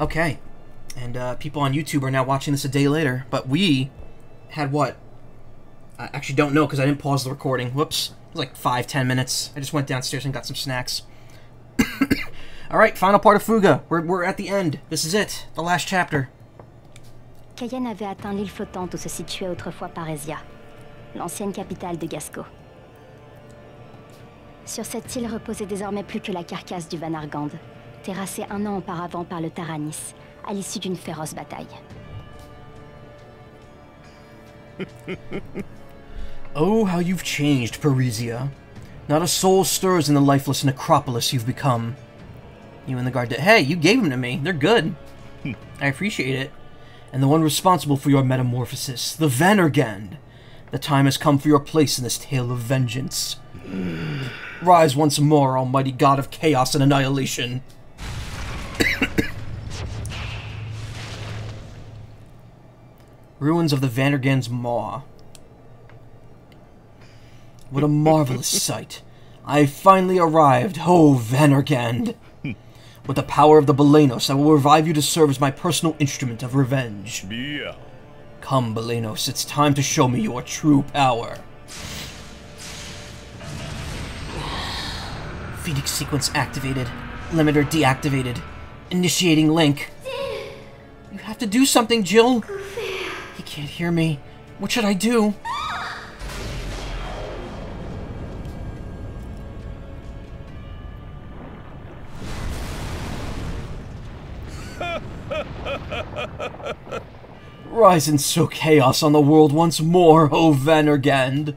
Okay. And uh, people on YouTube are now watching this a day later. But we had what? I actually don't know because I didn't pause the recording. Whoops. It was like five, ten minutes. I just went downstairs and got some snacks. Alright, final part of Fuga. We're, we're at the end. This is it. The last chapter. Cayenne avait atteint l'île flottante où se situait autrefois Parésia, l'ancienne capitale de Gasco. Sur cette île reposait désormais plus que la carcasse du Vanargand, terrassée un an auparavant par le Taranis, à l'issue d'une féroce bataille. Oh, how you've changed, Parisia. Not a soul stirs in the lifeless necropolis you've become. You and the guard. Hey, you gave them to me. They're good. I appreciate it. And the one responsible for your metamorphosis, the Vanargand. The time has come for your place in this tale of vengeance. Rise once more, almighty god of chaos and annihilation. Ruins of the Vanargand's Maw. What a marvelous sight. I finally arrived, oh Vanargand. With the power of the Belenos, I will revive you to serve as my personal instrument of revenge. Bien. Come, Belenos, it's time to show me your true power. Phoenix sequence activated. Limiter deactivated. Initiating link. You have to do something, Jill. Can't hear me. What should I do? Rise and sow chaos on the world once more, O Vanargand.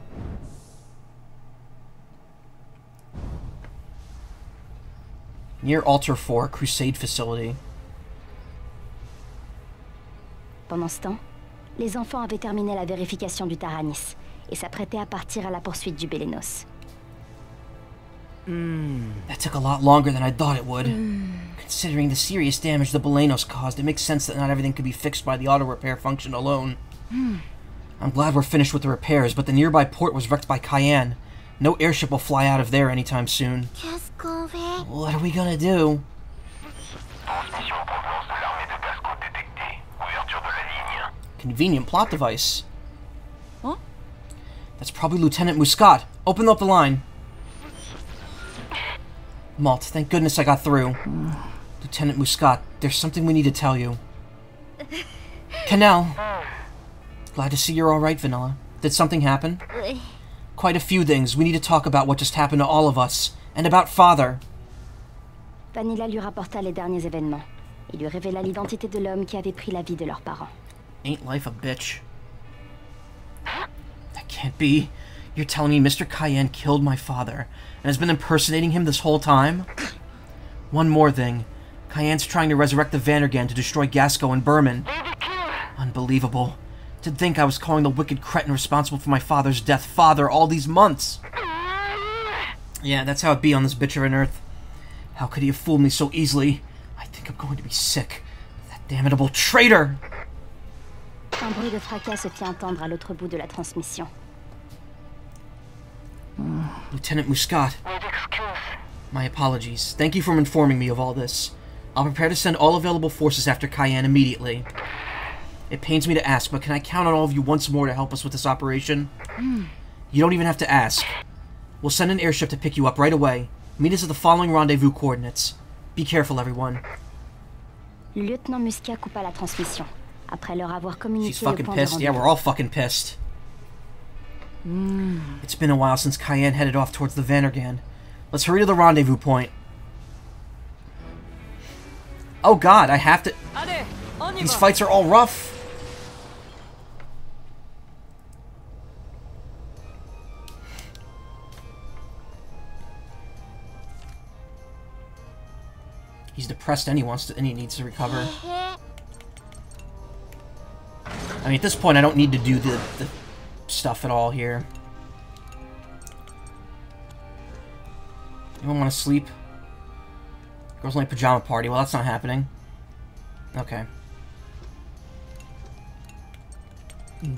Near Altar 4, Crusade Facility. Pendant ce temps, les enfants avaient terminé la vérification du Taranis et s'apprêtaient à partir à la poursuite du Bélénos. Hmm, that took a lot longer than I thought it would. Considering the serious damage the Belenos caused, it makes sense that not everything could be fixed by the auto repair function alone. I'm glad we're finished with the repairs, but the nearby port was wrecked by Cayenne. No airship will fly out of there anytime soon. Qu'est-ce qu'on What are we gonna do? Transmission en provenance de l'armée de Gasco détectée. Ouverture de la ligne. Convenient plot device. Huh? That's probably Lieutenant Muscat. Open up the line. Malt, thank goodness I got through. Lieutenant Muscat, there's something we need to tell you. Canal. Glad to see you're alright, Vanilla. Did something happen? Quite a few things. We need to talk about what just happened to all of us. And about Father. Vanilla lui rapporta les derniers événements et lui révéla l'identité de l'homme qui avait pris la vie de leurs parents. Ain't life a bitch? That can't be. You're telling me Mr. Cayenne killed my father and has been impersonating him this whole time? One more thing. Cayenne's trying to resurrect the Vanargand to destroy Gasco and Berman. Unbelievable. To think I was calling the wicked cretin responsible for my father's death father all these months. Yeah, that's how it be on this bitch of an earth. How could he have fooled me so easily? I think I'm going to be sick. That damnable traitor! Un bruit de fracas se fit entendre à l'autre bout de la transmission. Lieutenant Muscat. My apologies. Thank you for informing me of all this. I'll prepare to send all available forces after Cayenne immediately. It pains me to ask, but can I count on all of you once more to help us with this operation? Hmm. You don't even have to ask. We'll send an airship to pick you up right away. Meet us at the following rendezvous coordinates. Be careful, everyone. Le lieutenant Muscat coupa la transmission, après leur avoir communiqué She's le fucking point de pissed. Yeah, we're all fucking pissed. Hmm. It's been a while since Cayenne headed off towards the Vanargand. Let's hurry to the rendezvous point. Oh god, I have to. Allez, on These va. fights are all rough. He's depressed and he wants to and he needs to recover. I mean at this point I don't need to do the, the stuff at all here. Anyone want to sleep? Girls night pajama party. Well that's not happening. Okay.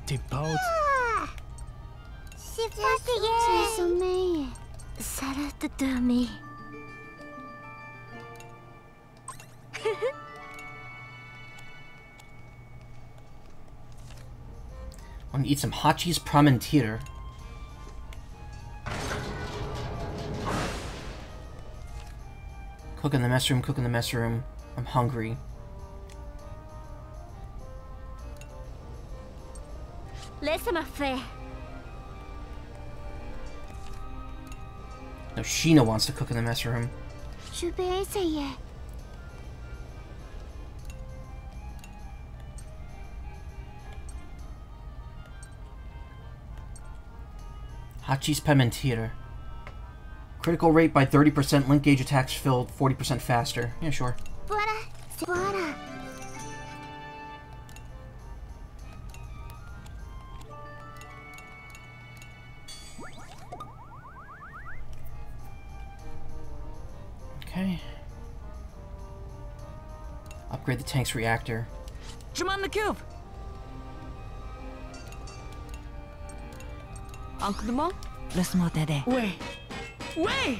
T'es pas I'm gonna eat some Hachis Parmentier. Cook in the mess room, cook in the mess room. I'm hungry. No, Sheena wants to cook in the mess room. Hachis Parmentier. Critical rate by 30%, link gauge attacks filled 40% faster. Yeah, sure. Voilà. C'est voilà. Okay. Upgrade the tank's reactor. Je m'en occupe. Uncle Dumont, laisse-moi t'aider. Oui. Oui.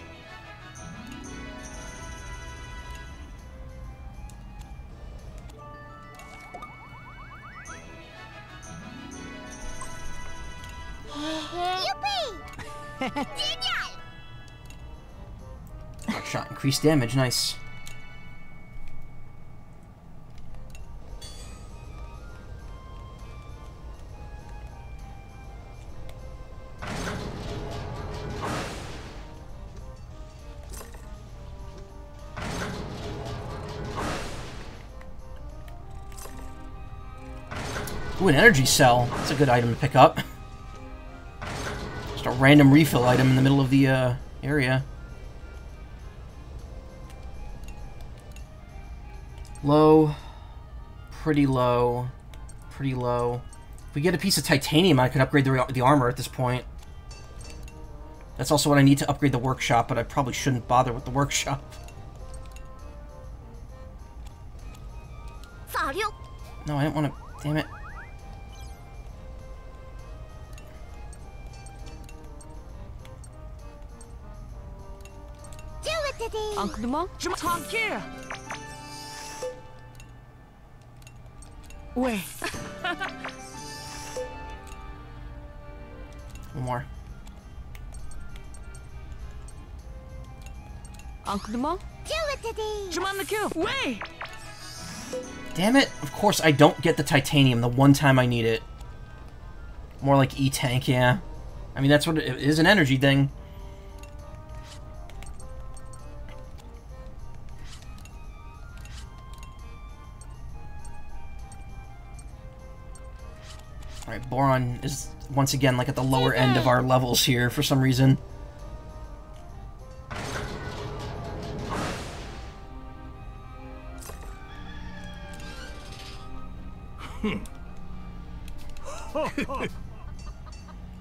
Youpi! Shot increased damage, nice. Ooh, an energy cell. That's a good item to pick up. Just a random refill item in the middle of the uh, area. Low. Pretty low. Pretty low. If we get a piece of titanium, I could upgrade the, the armor at this point. That's also what I need to upgrade the workshop, but I probably shouldn't bother with the workshop. No, I didn't want to... Damn it. Today. Je m'en tranquille. Oui. One more. Uncle Dumont, Do it today. je m'en occupe. Oui. Damn it! Of course I don't get the titanium the one time I need it. More like E-Tank, yeah. I mean, that's what it is, an energy thing. Once again like at the lower end of our levels here for some reason.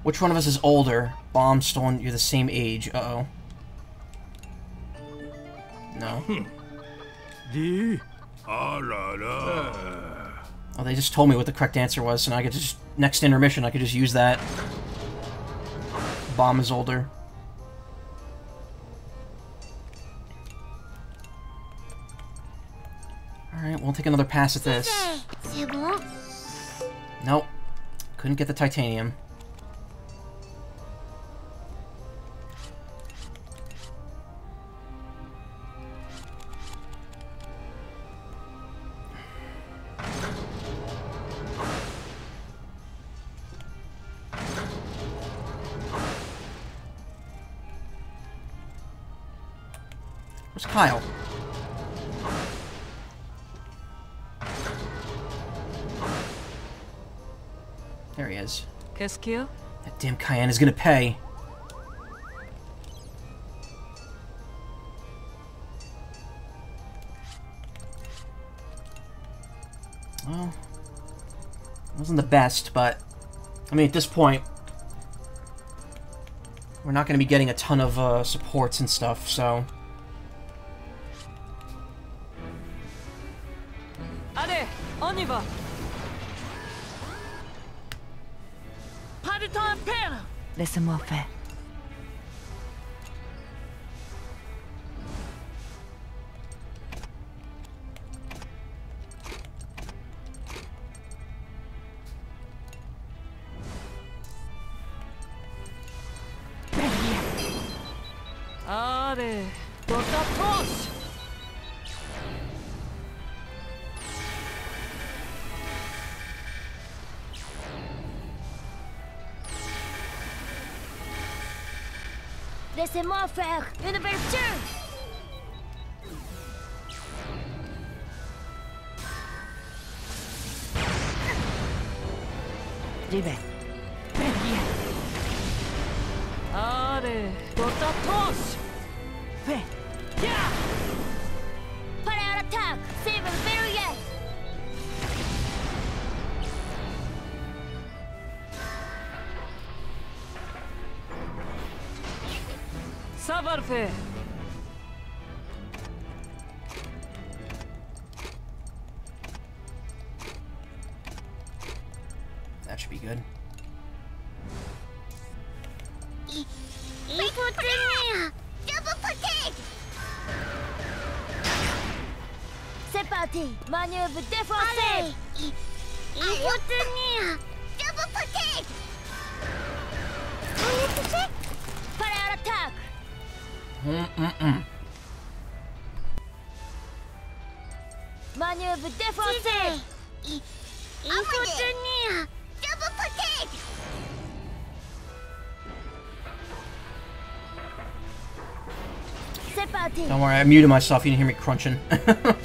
Which one of us is older? Bomb stolen, you're the same age. Uh-oh. No. Dis. Oh là là. Oh, they just told me what the correct answer was, so now I could just... Next intermission, I could just use that. Bomb is older. Alright, we'll take another pass at this. Nope. Couldn't get the titanium. That damn Cayenne is gonna pay. Well, wasn't the best, but I mean, at this point, we're not going to be getting a ton of uh, supports and stuff, so perdre. faire une belle 앞에 Don't worry, I muted myself. You didn't hear me crunching.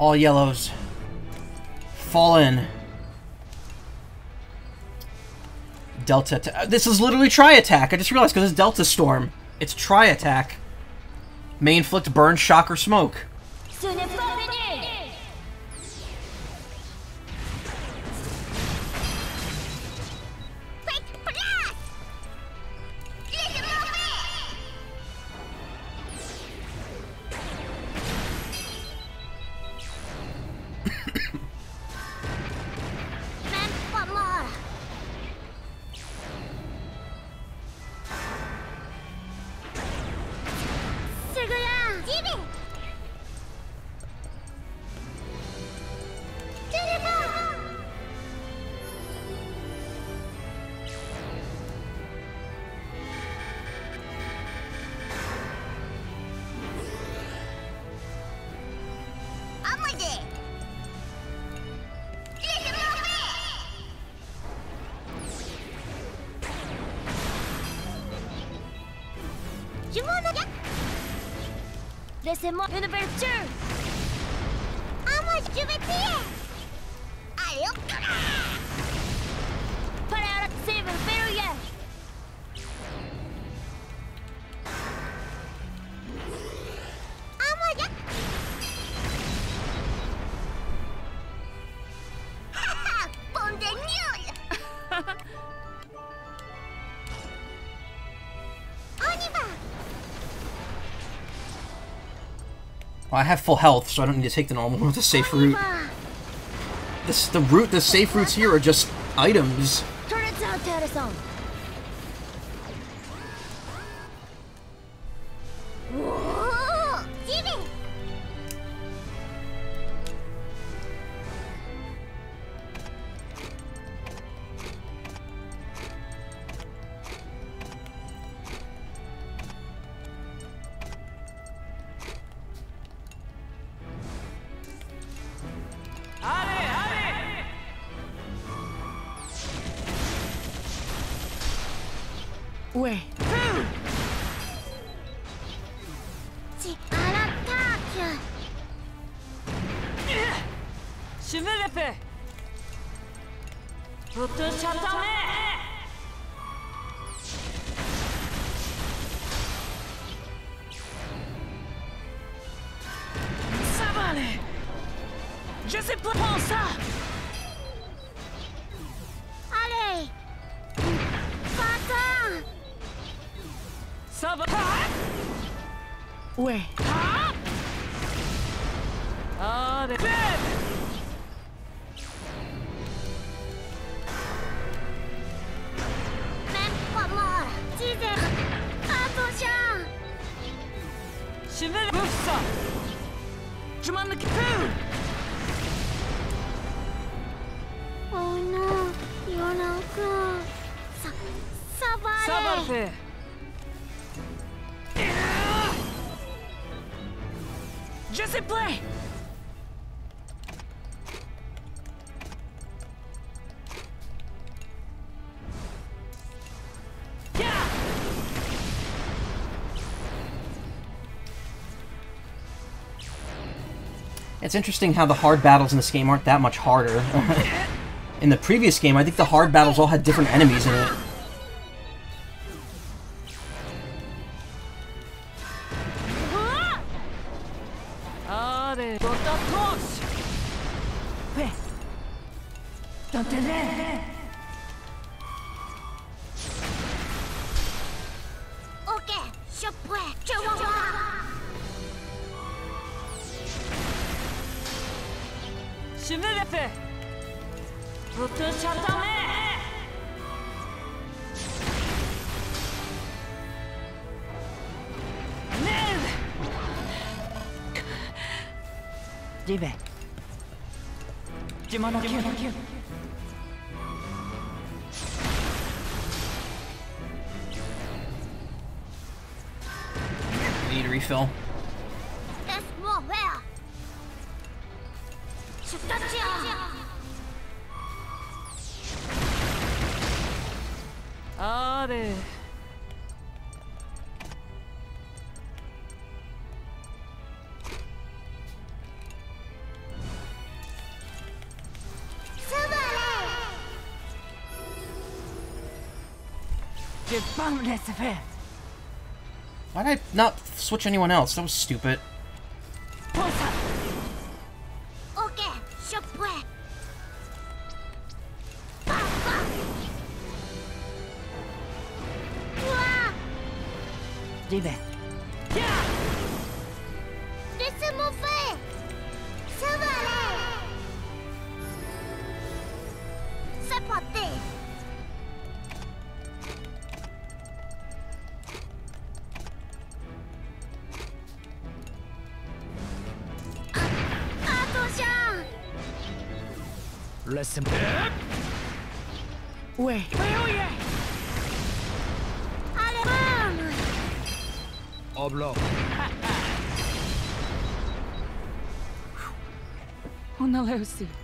All yellows. Fall in. Delta. Uh, this is literally try attack. I just realized because it's Delta Storm. It's try attack. May inflict burn, shock, or smoke. Laissez-moi une! À moi, je vais tirer! Well, I have full health, so I don't need to take the normal the safe route. This, the route, the safe routes here are just items. It's interesting how the hard battles in this game aren't that much harder. in the previous game, I think the hard battles all had different enemies in it. Why did I not switch anyone else? That was stupid. Laissez-moi. Ouais. Allez, boum Au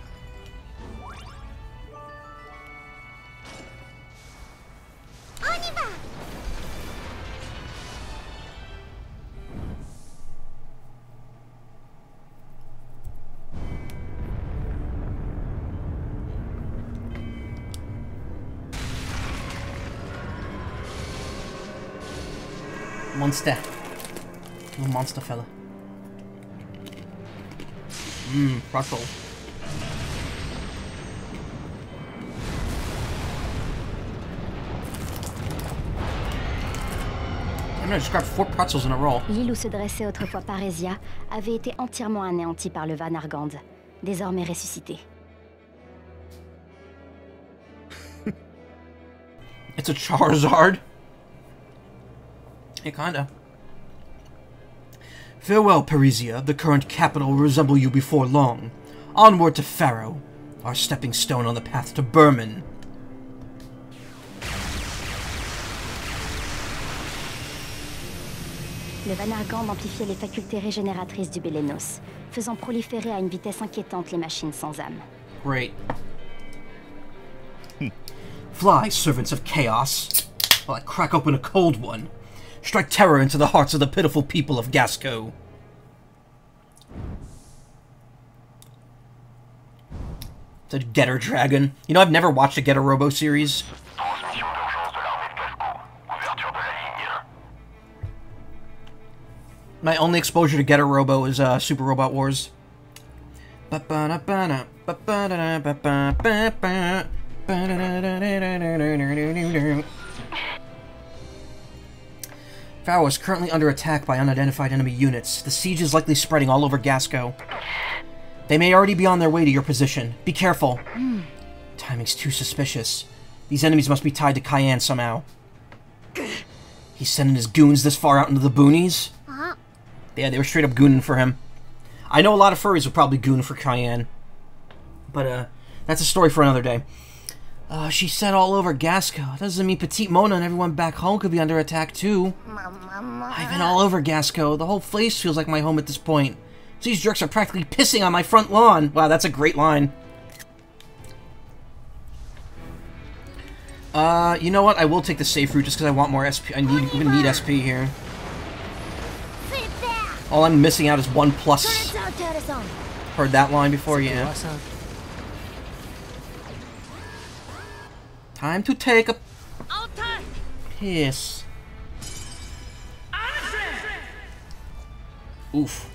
Monster. Little monster fella. Mmm, Russell. I'm gonna just grab four pretzels in a row. L'île où se dressait autrefois Parésia avait été entièrement anéantie par le Vanargand, désormais ressuscité. It's a Charizard. Yeah, kinda. Farewell, Parisia. The current capital will resemble you before long. Onward to Faro, our stepping stone on the path to Berman. Le Vanargand amplifiait les facultés régénératrices du Bélénos, faisant proliférer à une vitesse inquiétante les machines sans âme. Great. Fly, servants of chaos. while I crack open a cold one. Strike terror into the hearts of the pitiful people of Gasco. The Getter Dragon. You know, I've never watched a Getter Robo series. My only exposure to Getter Robo is uh, Super Robot Wars. Faro is currently under attack by unidentified enemy units. The siege is likely spreading all over Gasco. They may already be on their way to your position. Be careful. Mm. Timing's too suspicious. These enemies must be tied to Cayenne somehow. He's sending his goons this far out into the boonies? Uh -huh. Yeah, they were straight up gooning for him. I know a lot of furries would probably goon for Cayenne. But, uh, that's a story for another day. Uh, she said all over Gasco. Doesn't mean Petite Mona and everyone back home could be under attack too. I've been all over Gasco. The whole place feels like my home at this point. These jerks are practically pissing on my front lawn. Wow, that's a great line. Uh, you know what? I will take the safe route just because I want more SP. I need, we need SP here. All I'm missing out is one plus. Heard that line before, yeah. Time to take a piss. Oof.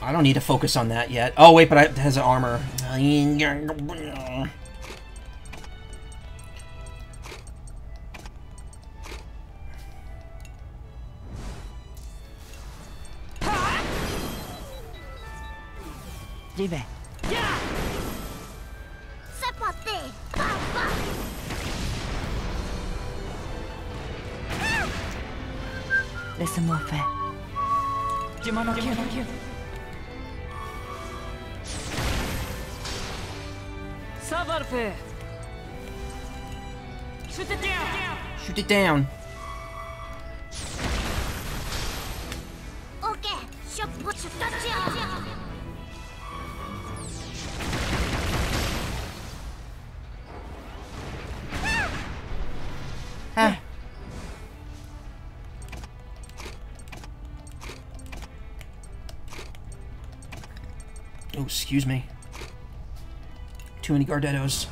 I don't need to focus on that yet. Oh, wait, but I, it has an armor. J'y vais. C'est Laisse-moi faire. Je m'en occupe. Ça va le faire. Shoot it down. Shoot it down. Ok, je peux te toucher Ah. Oh, excuse me. Too many Gardettos.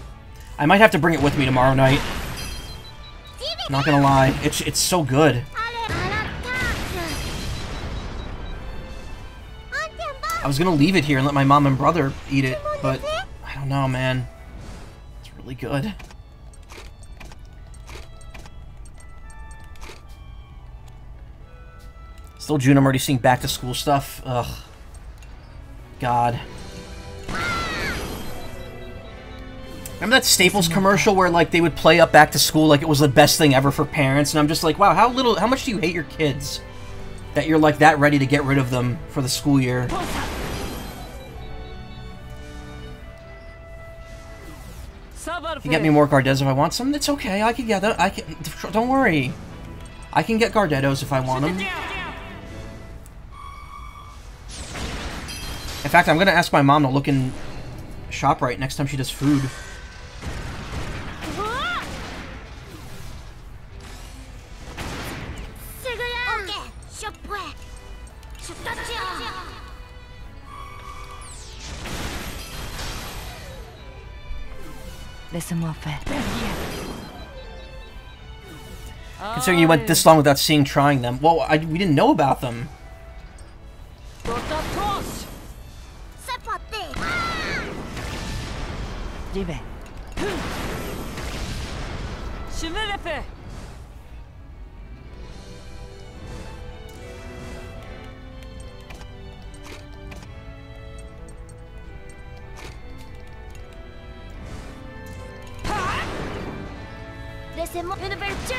I might have to bring it with me tomorrow night. Not gonna lie, it's it's so good. I was gonna leave it here and let my mom and brother eat it, but I don't know, man. It's really good. Still June, I'm already seeing back to school stuff. Ugh. God. Remember that Staples commercial where like they would play up back to school like it was the best thing ever for parents, and I'm just like, wow, how little, how much do you hate your kids that you're like that ready to get rid of them for the school year? You get me more Gardettos if I want some. It's okay. I can get them. I can. Don't worry. I can get Gardettos if I want them. In fact, I'm gonna ask my mom to look in ShopRite next time she does food. Laisse-moi faire. Considering you went this long without seeing trying them. Well, I, we didn't know about them. 専門 Universe 2!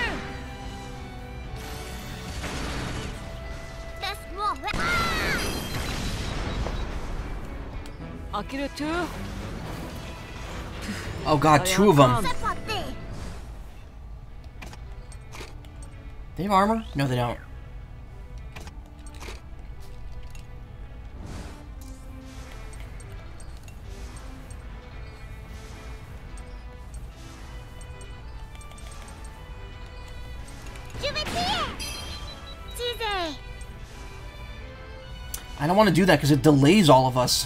That's more ah! 2? Oh god, two of them. They have armor? No, they don't. I don't want to do that because it delays all of us.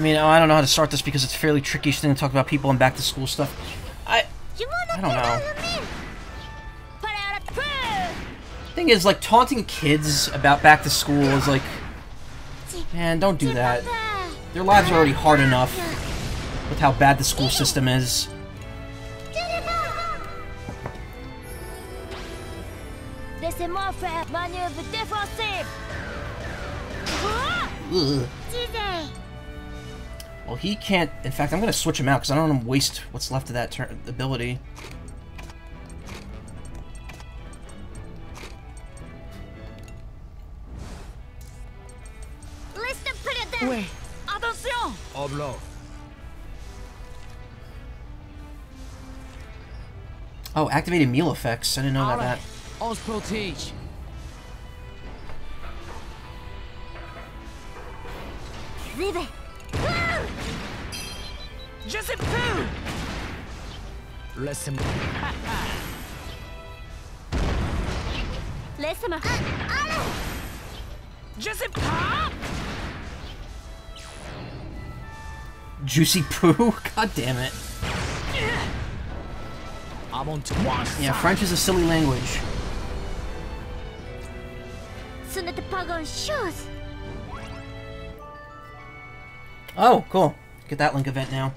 I mean, I don't know how to start this because it's a fairly tricky thing to talk about people and back to school stuff. I I don't know. dans le mille. Para la feu thing is like taunting kids about back to school is like, man, don't do that. Their lives are already hard enough with how bad the school system is. Je l'ai pas. Laissez-moi faire manœuvre défensive. Ugh. Teasy. Well, he can't. In fact, I'm gonna switch him out because I don't want to waste what's left of that turn ability. Laisse the predator. Ouais. Attention Oblong. Oh, activated meal effects. I didn't know about Alright. that. On se protège J'y Laissez-moi. Laisse-moi. Allez. Je sais pas Juicy poo. God damn it. À mon tour. Yeah, French is a silly language. Ce n'était pas grand-chose. Oh, cool. Get that link event now.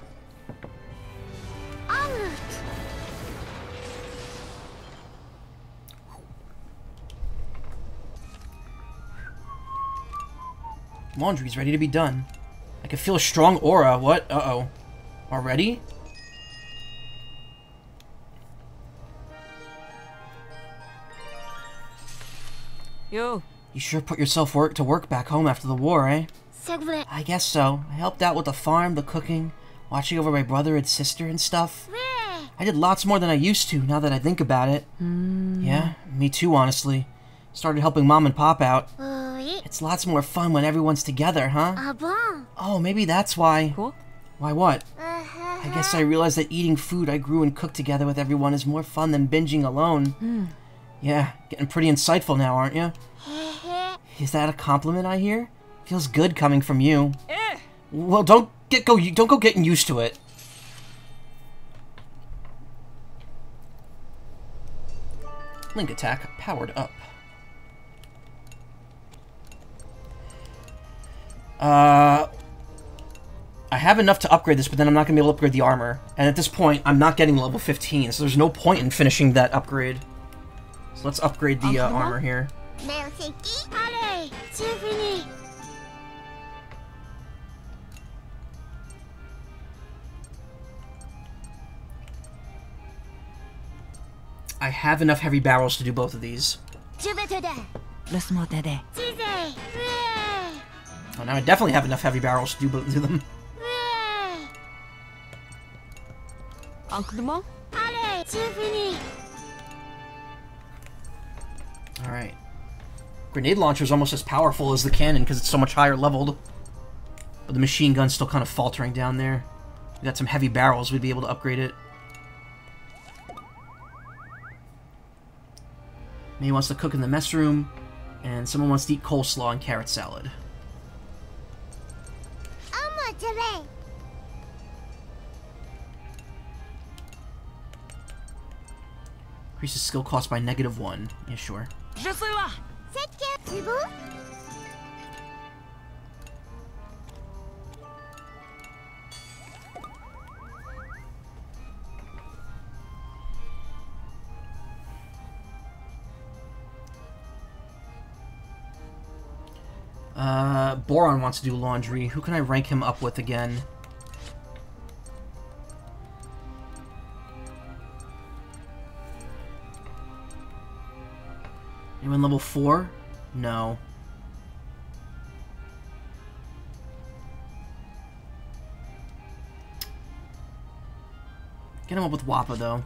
Laundry's ready to be done. I can feel a strong aura. What? Uh-oh. Already? Yo You sure put yourself work to work back home after the war, eh? C'est. I guess so. I helped out with the farm, the cooking, watching over my brother and sister and stuff. Ouais. I did lots more than I used to, now that I think about it. Yeah, me too, honestly. Started helping mom and pop out. It's lots more fun when everyone's together, huh? Ah? Oh, maybe that's why. Quoi Why what? Uh-huh. I guess I realized that eating food I grew and cooked together with everyone is more fun than binging alone. Yeah, getting pretty insightful now, aren't you? Is that a compliment I hear? Feels good coming from you. Eh Well, don't get go. Don't go getting used to it. Link attack powered up. Uh, I have enough to upgrade this, but then I'm not gonna be able to upgrade the armor. And at this point, I'm not getting level 15, so there's no point in finishing that upgrade. So let's upgrade the uh, armor here. Merci qui? Allez, c'est fini. I have enough heavy barrels to do both of these. Oh, now I definitely have enough heavy barrels to do both of them. Ouais. Un coup de main Allez, c'est fini. Alright. Grenade launcher is almost as powerful as the cannon because it's so much higher leveled. But the machine gun's still kind of faltering down there. We got some heavy barrels, we'd be able to upgrade it. He wants to cook in the mess room. And someone wants to eat coleslaw and carrot salad. How much? Increases skill cost by negative one. Yeah, sure. Je suis Uh, Boron wants to do laundry. Who can I rank him up with again? Anyone level 4? No. Get him up with Wappa, though.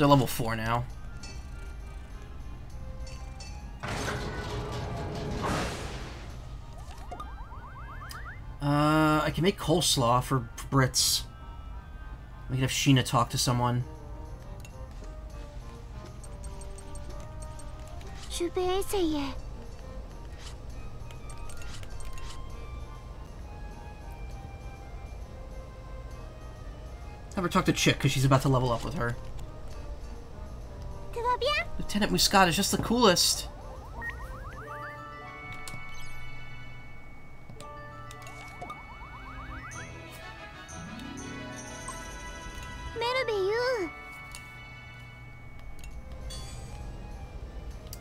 They're level 4 now. Uh, I can make coleslaw for Britz. We can have Sheena talk to someone. Je vais essayer. Have her talk to Chick, because she's about to level up with her. Lieutenant Muscat is just the coolest.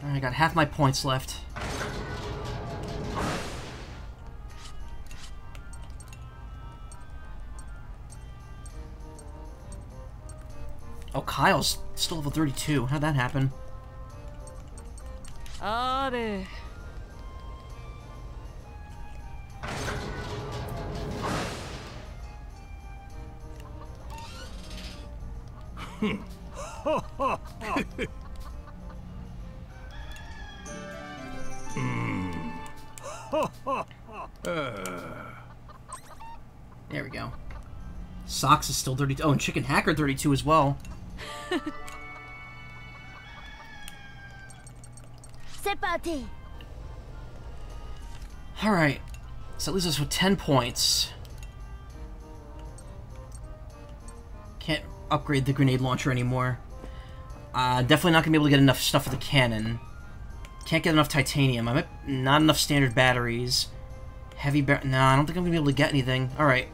I got half my points left. Oh, Kyle's still level 32. How'd that happen? There we go. Socks is still 32. Oh, and Chicken Hacker 32 as well. Alright. So that leaves us with 10 points. Can't upgrade the grenade launcher anymore. Uh, definitely not gonna be able to get enough stuff for the cannon. Can't get enough titanium. I'm not enough standard batteries. Heavy bar- Nah, I don't think I'm gonna be able to get anything. Alright.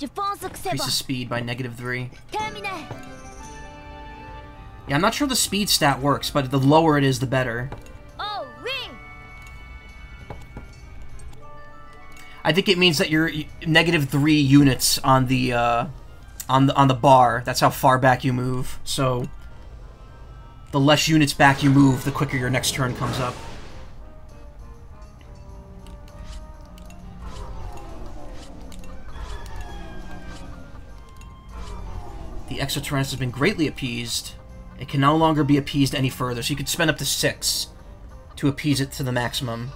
Je pense que c'est bon. Increases speed by negative 3. Terminé Yeah, I'm not sure the speed stat works, but the lower it is, the better. Oh I think it means that you're negative three units on the uh, on the on the bar. That's how far back you move. So the less units back you move, the quicker your next turn comes up. The Exoterranus has been greatly appeased. It can no longer be appeased any further, so you could spend up to six to appease it to the maximum.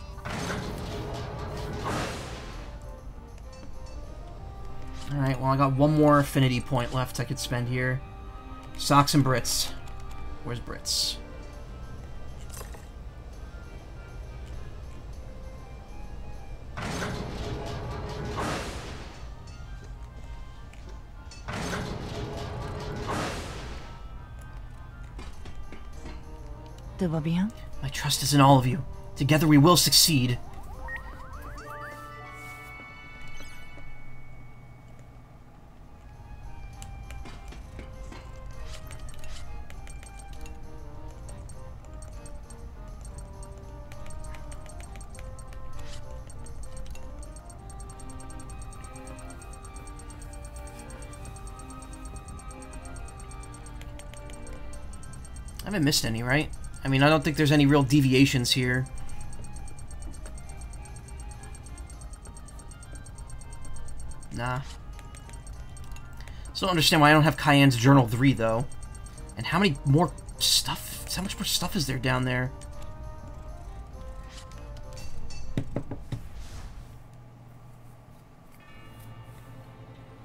Alright, well, I got one more affinity point left I could spend here. Socks and Britz. Where's Britz? va bien? My trust is in all of you. Together we will succeed. I haven't missed any, right? I mean, I don't think there's any real deviations here. Nah. Still don't understand why I don't have Cayenne's Journal 3, though. And how many more stuff... How much more stuff is there down there?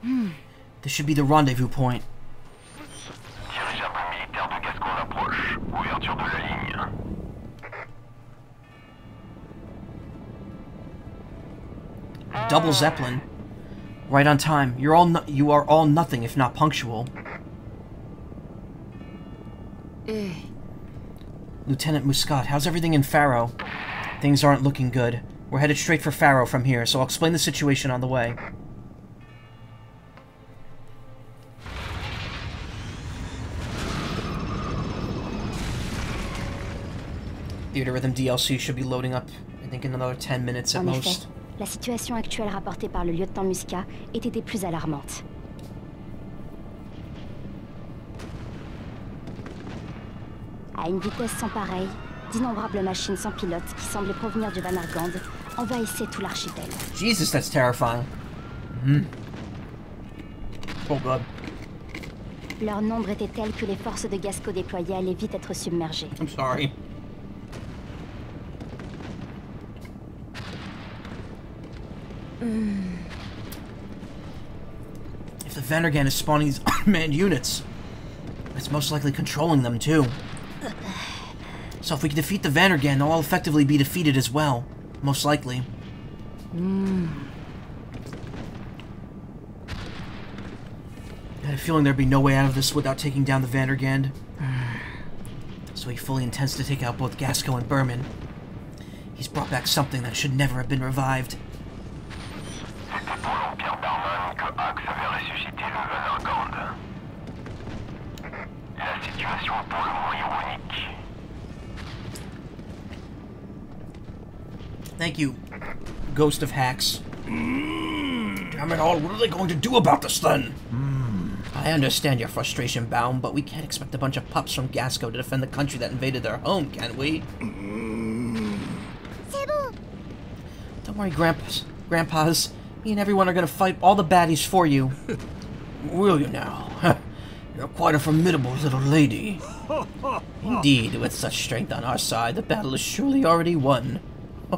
Hmm. This should be the rendezvous point. Double uh. Zeppelin. Right on time. You're all no you are all nothing if not punctual. Eh. Lieutenant Muscat, how's everything in Faro? Things aren't looking good. We're headed straight for Faro from here, so I'll explain the situation on the way. Theatrhythm DLC should be loading up, I think, in another 10 minutes at most. La situation actuelle rapportée par le lieutenant Muscat était des plus alarmantes. À une vitesse sans pareille, d'innombrables machines sans pilote qui semblaient provenir du Van Argand envahissaient tout l'archipel. Jesus, that's terrifying. Hmm. Oh god. Leur nombre était tel que les forces de Gasco déployées allaient vite être submergées. I'm sorry. If the Vanargand is spawning these unmanned units, it's most likely controlling them too. So if we can defeat the Vanargand, they'll all effectively be defeated as well. Most likely. I had a feeling there'd be no way out of this without taking down the Vanargand. So he fully intends to take out both Gasco and Berman. He's brought back something that should never have been revived. C'était pour l'Empire Berman que Axe avait ressuscité le Van Argand. La situation est pour le moins ironique. Thank you, Ghost of Hacks. Damn it all, what are they going to do about this then? Hmm. I understand your frustration, Baum, but we can't expect a bunch of pups from Gasco to defend the country that invaded their home, can we? C'est Don't worry, Grandpas. Grandpas. Me and everyone are gonna fight all the baddies for you. Will you now? You're quite a formidable little lady. Indeed, with such strength on our side, the battle is surely already won.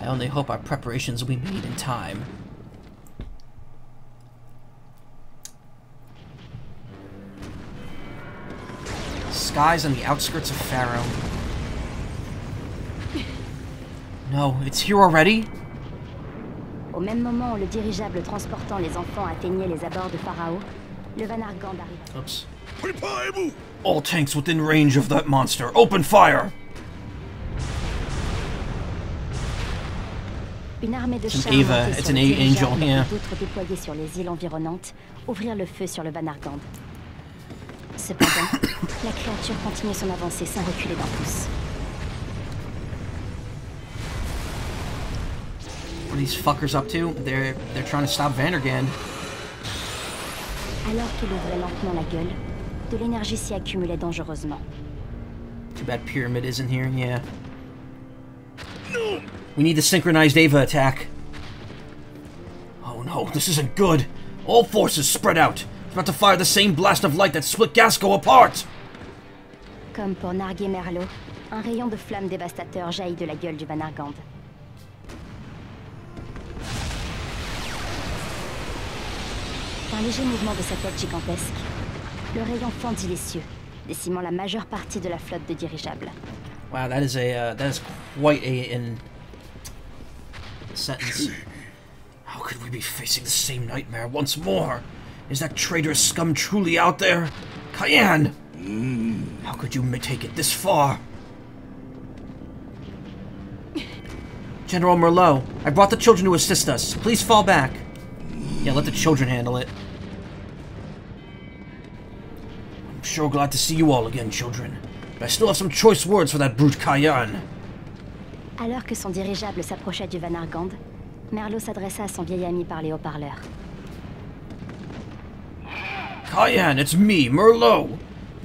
I only hope our preparations will be made in time. Skies on the outskirts of Faro. No, it's here already? Au même moment où le dirigeable transportant les enfants atteignait les abords de Faro, le Vanargand arriva. Oops. All tanks within range of that monster, open fire! Une armée de It's an chars montée it's an angel, yeah. d'autres déployés sur les îles environnantes ouvrirent le feu sur le Van Argand. Cependant, la créature continuait son avancée sans reculer d'un pouce. What are these fuckers up to? They're they're trying to stop Vandergand. Alors qu'il ouvrait lentement la gueule, de l'énergie s'y accumulait dangereusement. Too bad Pyramid isn't here, yeah. We need the synchronized Ava attack. Oh no, this isn't good. All forces spread out. It's about to fire the same blast of light that split Gasco apart. Comme pour narguer Merlot, un rayon de flamme dévastateur jaillit de la gueule du Vanargand. D'un léger mouvement de sa tête gigantesque, le rayon fendit les cieux, décimant la majeure partie de la flotte de dirigeables. Wow, that is a uh, that is quite a sentence. How could we be facing the same nightmare once more? Is that traitorous scum truly out there? Cayenne! How could you take it this far? General Merlot, I brought the children to assist us. Please fall back. Yeah, let the children handle it. I'm sure glad to see you all again, children. But I still have some choice words for that brute Cayenne. Alors que son dirigeable s'approchait du Van Argand, Merlot s'adressa à son vieil ami par les haut-parleurs. Cayenne, it's me, Merlot.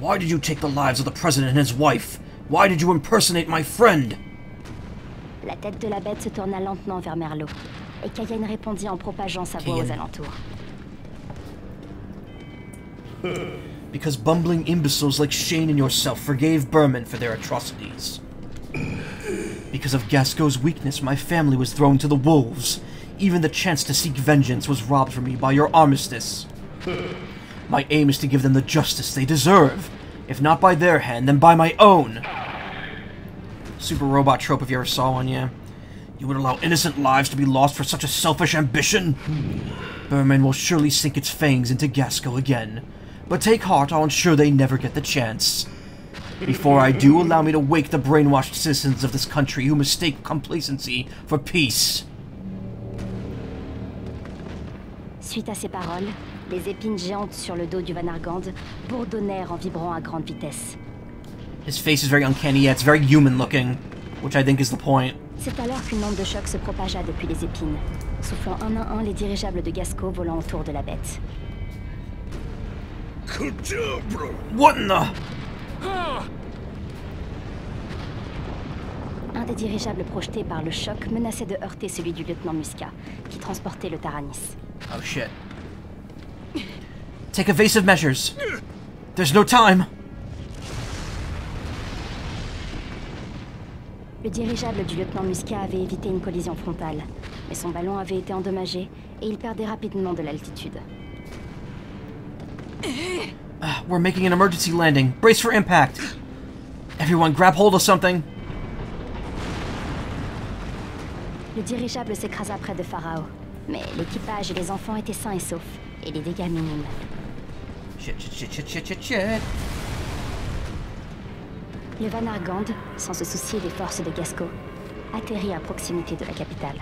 Why did you take the lives of the president and his wife? Why did you impersonate my friend? La tête de la bête se tourna lentement vers Merlot, et Cayenne répondit en propageant sa voix aux alentours. Because bumbling imbeciles like Shane and yourself forgave Berman for their atrocities. Because of Gasco's weakness, my family was thrown to the wolves. Even the chance to seek vengeance was robbed from me by your armistice. My aim is to give them the justice they deserve. If not by their hand, then by my own. Super robot trope if you ever saw one, yeah. You would allow innocent lives to be lost for such a selfish ambition? Berman will surely sink its fangs into Gasco again. But take heart, I'll ensure they never get the chance. Before I do, allow me to wake the brainwashed citizens of this country who mistake complacency for peace. Suite à ces paroles, les épines géantes sur le dos du Vanargand bourdonnèrent en vibrant à grande vitesse. His face is very uncanny, yeah, it's very human looking, which I think is the point. C'est alors qu'une onde de choc se propagea depuis les épines, soufflant un à un les dirigeables de Gasco volant autour de la bête. What in the... Un des dirigeables projetés par le choc menaçait de heurter celui du lieutenant Muscat, qui transportait le Taranis. Oh shit. Take evasive measures. There's no time. Le dirigeable du lieutenant Muscat avait évité une collision frontale, mais son ballon avait été endommagé et il perdait rapidement de l'altitude. Ah, We're making an emergency landing. Brace for impact. Everyone, grab hold of something. Le dirigeable s'écrasa près de Pharaoh, mais l'équipage et les enfants étaient sains et saufs, et les dégâts minimes. Shit, shit, shit, shit, shit, shit, shit. Le Vanargand, sans se soucier des forces de Gasco, atterrit à proximité de la capitale.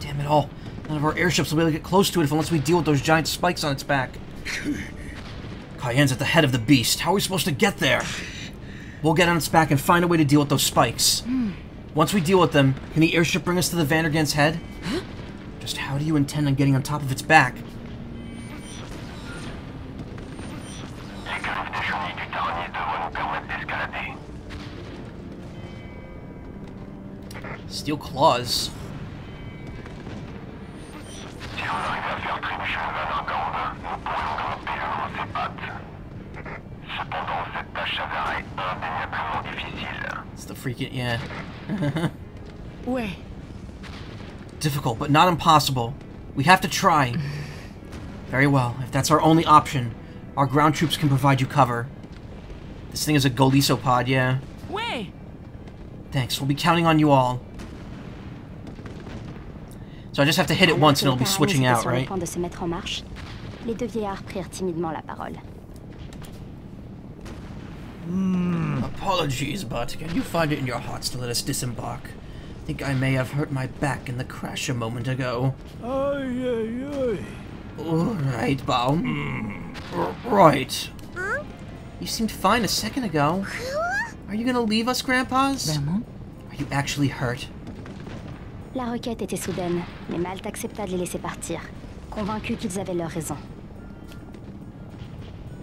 Damn it all. None of our airships will be able to get close to it unless we deal with those giant spikes on its back. Cayenne's at the head of the beast. How are we supposed to get there? We'll get on its back and find a way to deal with those spikes. Once we deal with them, can the airship bring us to the Vanargand's head? Just how do you intend on getting on top of its back? Steel griffes des chenilles du Taranis devraient nous permettre d'escalader. Steel claws. Si vous arrivez à faire trébucher le Vanargand, nous pourrions grimper le long de ses pattes. Cependant, cette tâche s'avérait indéniablement difficile. It's the freaking yeah. Ouais. Difficult, but not impossible. We have to try. Very well. If that's our only option, our ground troops can provide you cover. This thing is a Goliso pod, yeah. Way. Thanks. We'll be counting on you all. So I just have to hit it once and it'll be Alors que le switching out, right? point de se mettre en marche, les deux vieillards prirent timidement la parole. Hmm, apologies, but can you find it in your hearts to let us disembark? I think I may have hurt my back in the crash a moment ago. Aïe aïe aïe. Alright, Baum. R- right. You seemed fine a second ago. Are you gonna leave us, Grandpas? Vraiment? Are you actually hurt? La requête était soudaine, mais Malte accepta de les laisser partir, convaincu qu'ils avaient leur raison.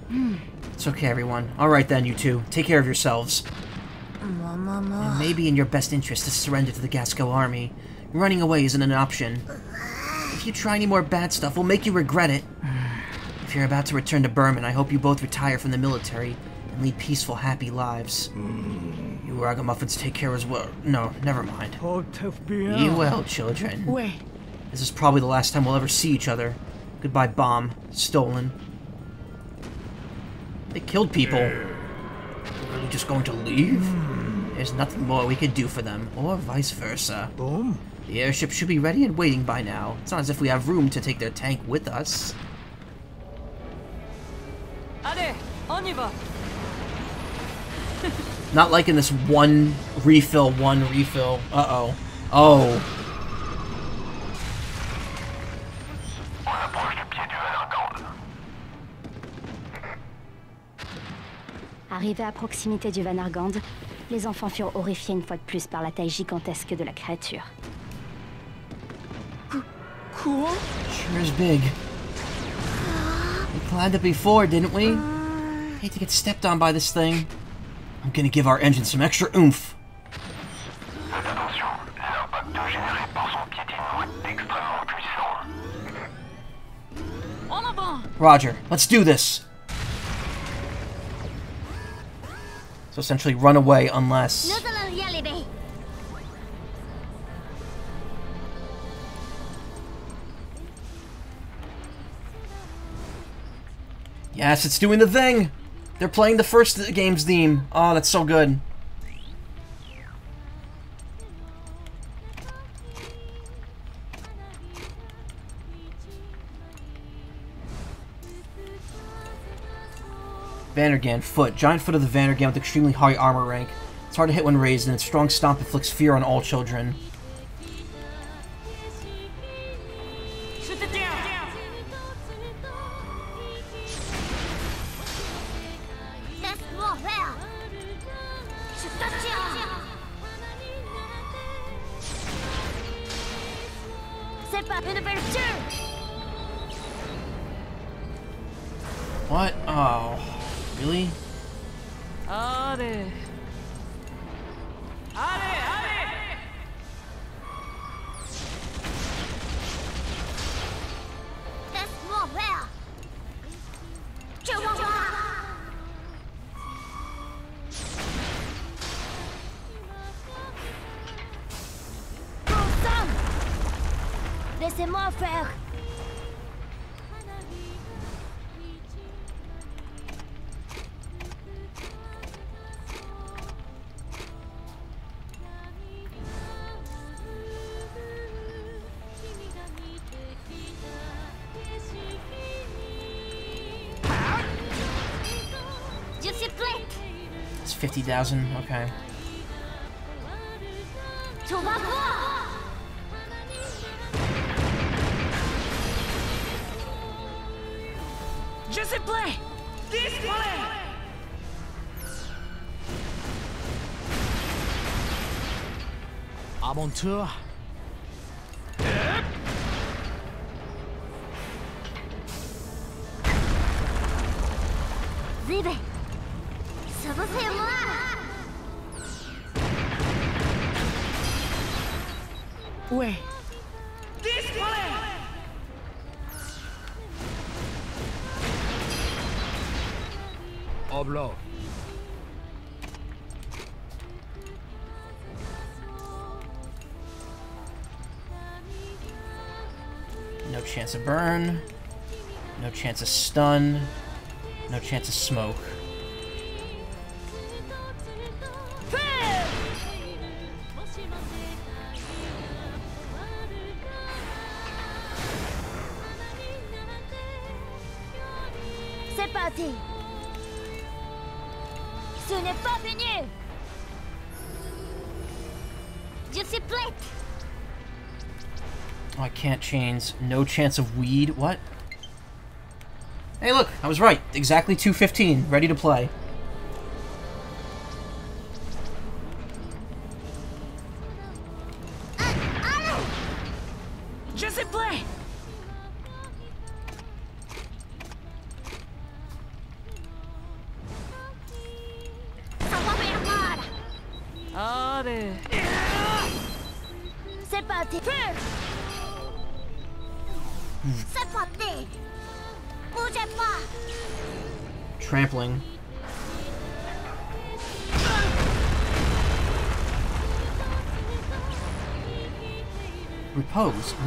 Hmm. It's okay, everyone. Alright then, you two. Take care of yourselves. It may be in your best interest to surrender to the Gasco army. Running away isn't an option. If you try any more bad stuff, we'll make you regret it. If you're about to return to Berman, I hope you both retire from the military and lead peaceful, happy lives. You ragamuffins take care as well. No, never mind. You will, children. Wait. This is probably the last time we'll ever see each other. Goodbye, Baum. Stollen. They killed people. We're really just going to leave? There's nothing more we can do for them, or vice versa. Boom. The airship should be ready and waiting by now. It's not as if we have room to take their tank with us. Allez, on y va. Not like in this one refill, one refill. Uh-oh. Oh. On Arrivés à proximité du Vanargand, les enfants furent horrifiés une fois de plus par la taille gigantesque de la créature. Quoi Sure is big. planned it before, didn't we? Hate to get stepped on by this thing. I'm gonna give our engine some extra oomph. Roger, let's do this. So essentially, run away unless. Yes, it's doing the thing! They're playing the first game's theme. Oh, that's so good. Vanargand, foot. Giant foot of the Vanargand with extremely high armor rank. It's hard to hit when raised, and its strong stomp inflicts fear on all children. Shoot it down Laisse-moi faire. Je t'attire. C'est pas une ouverture. What? Oh, really? Allez Allez, allez Laisse-moi faire. Je vais voir. Laissez-moi faire. 50,000, okay. Tu vas voir. Je suis prêt Display À mon tour. Chance of burn. No chance of stun. No chance of smoke. Chains. No chance of weed. What? Hey, look, I was right. Exactly 215. Ready to play.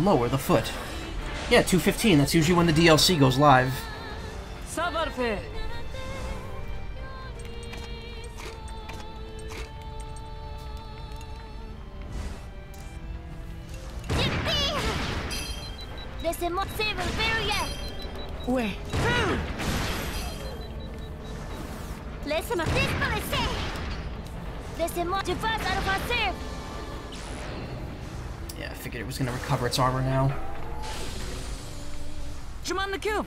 Lower the foot. Yeah, 215. That's usually when the DLC goes live. Armor now. Je m'en occupe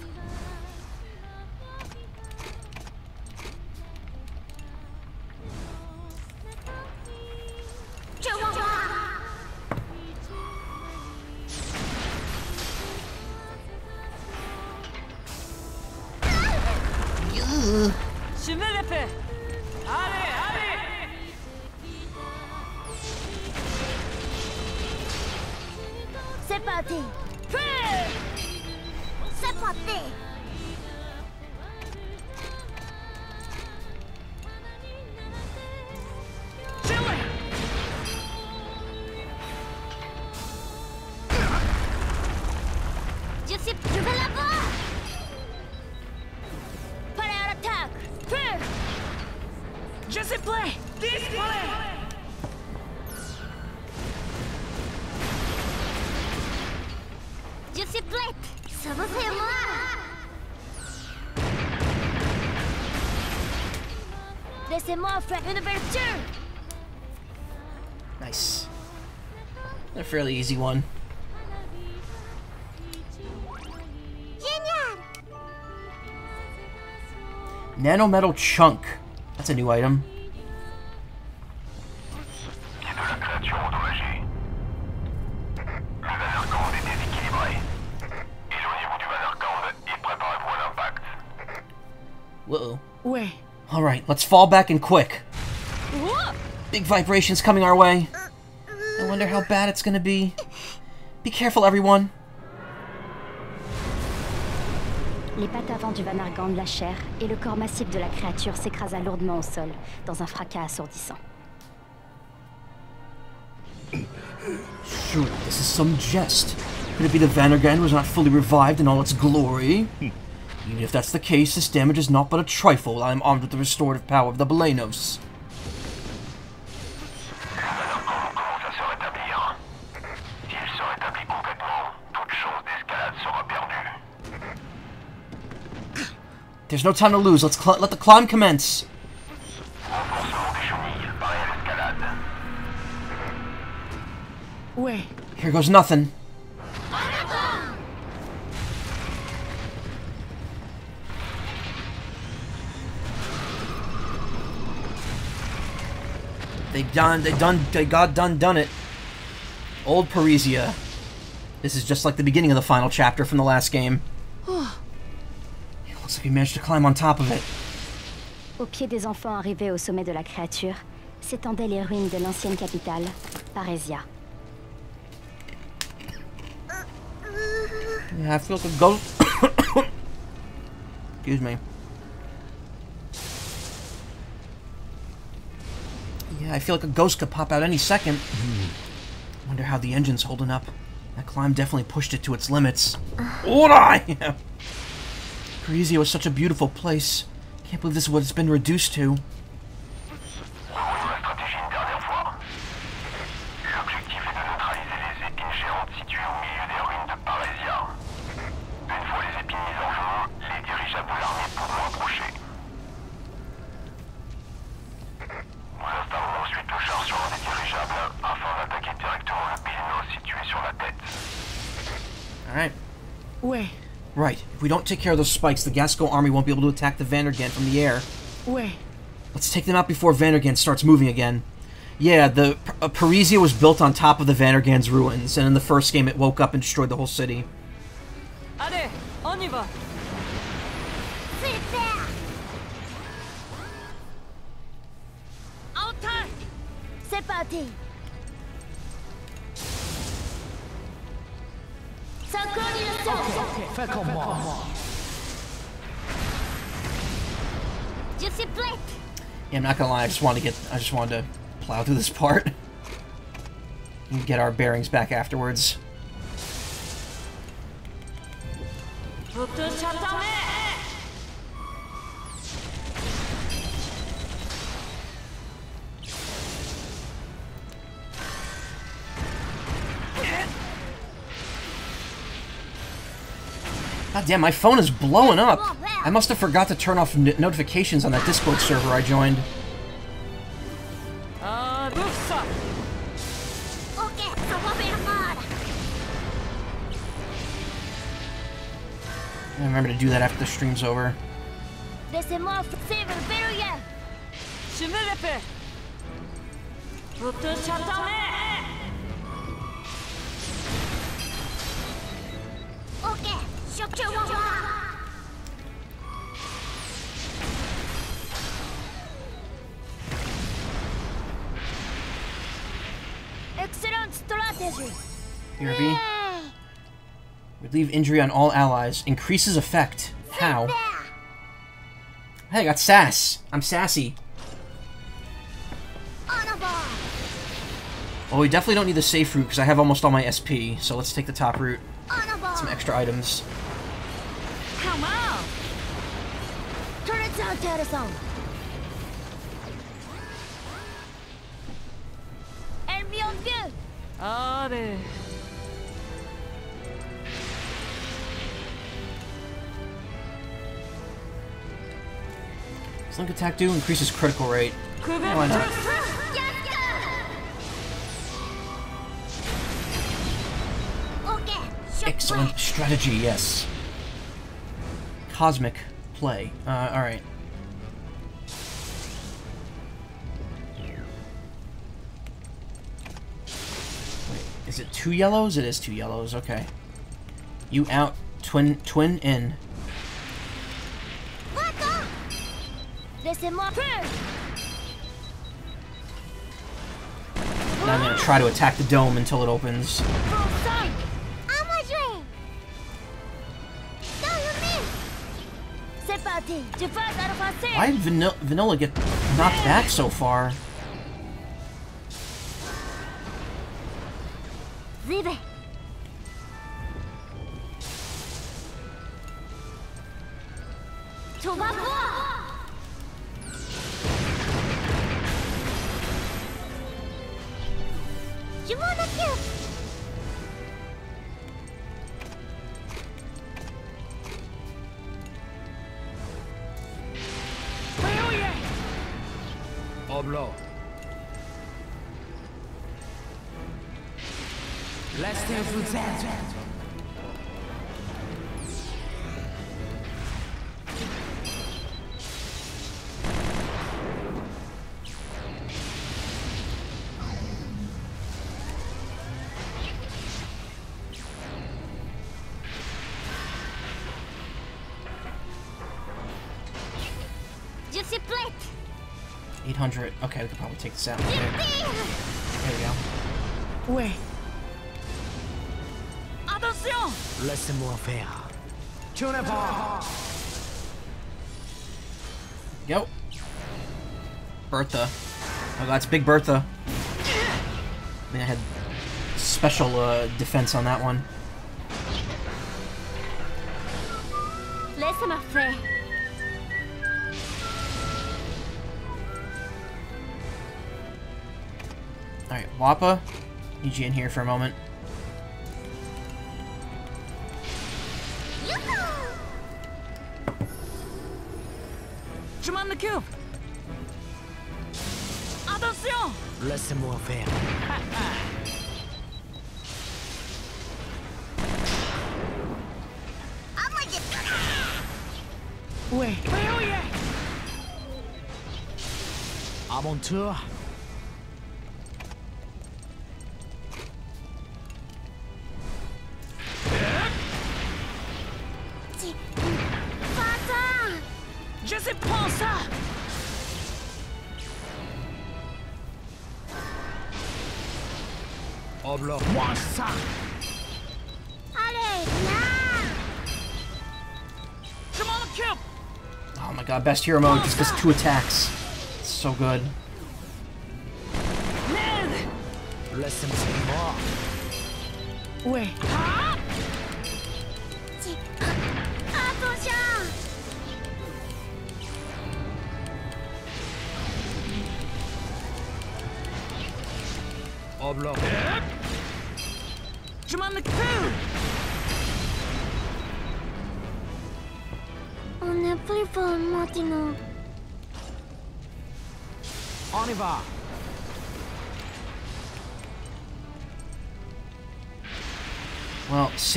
Laissez-moi faire une ouverture Nice. A fairly easy one. Génial Nanometal chunk. That's a new item. Let's fall back and quick. Big vibrations coming our way. I wonder how bad it's gonna be. Be careful, everyone. Les pattes avant du Vanargand lâchèrent et le corps massif de la créature s'écrasa lourdement au sol, dans un fracas assourdissant. Surely this is some jest. Could it be the Vanargand was not fully revived in all its glory? Even if that's the case, this damage is not but a trifle I am armed with the restorative power of the Belenos. Le Vanargand commence à se rétablir. S'il se rétablit complètement, toute chance d'escalade sera perdue. There's no time to lose. Let's cl- let the climb commence. Renforcement des chenilles, paré à l'escalade. Ouais. Here goes nothing. They done, they done, they got done, done it. Old Parisia. This is just like the beginning of the final chapter from the last game. it Looks like we managed to climb on top of it. Au pied des enfants arrivés au sommet de la créature, s'étendaient les ruines de l'ancienne capitale, Parésia. Yeah, I feel like a ghost. Excuse me. Yeah, I feel like a ghost could pop out any second. Wonder how the engine's holding up. That climb definitely pushed it to its limits. What I am. Parisia was such a beautiful place. Can't believe this is what it's been reduced to. Revoyons la stratégie une dernière fois. L'objectif est de neutraliser les épines géantes situées au milieu des ruines de Parésia. Une fois les épines mises en jeu, les dirigeables de l'armée pourront approcher. Nous installerons ensuite le char sur un des dirigeables afin d'attaquer directement le Bélinos situé sur la tête. Alright. Ouais. Right. If we don't take care of those spikes, the Gasco army won't be able to attack the Vanargand from the air. Ouais. Let's take them out before Vanargand starts moving again. Yeah, the uh, Parisia was built on top of the Vanargand's ruins, and in the first game it woke up and destroyed the whole city. Allez, on y va. C'est parti Synchronisation Fais comme moi. Je suis prête Yeah, I'm not gonna lie, I just wanted to get, I just wanted to plow through this part. and get our bearings back afterwards. God damn, my phone is blowing up. I must have forgot to turn off n- notifications on that Discord server I joined. Ah, bouffe ça Ok, ça va faire mal I remember to do that after the stream's over. Laissez-moi Excellent strategy! Your Relieve injury on all allies. Increases effect. How? Hey, I got sass. I'm sassy. Well, we definitely don't need the safe route because I have almost all my SP, so let's take the top route. Some extra items. Come on! Turrets intéressant. Ennemi en vue. Allez! Slink attack do increases critical rate. Why not? Ok, shot Excellent strategy, yes. Cosmic play. Uh, alright. Wait, is it two yellows? It is two yellows, okay. You out, twin, twin in. And I'm gonna try to attack the dome until it opens. Why did Vanilla, Vanilla get knocked back so far? Take this out. There, there we go. Ouais! Attention! Laissez-moi faire. Tournez pas. Go. Bertha. Oh, that's Big Bertha. I mean, I had special uh, defense on that one. Laisse-moi faire. Wappa. Need you in here for a moment. Je m'en occupe! Attention! Laissez-moi faire. À moi de Ouais! Ouais, oh yeah! À mon tour. God, best hero mode just does two attacks. It's so good.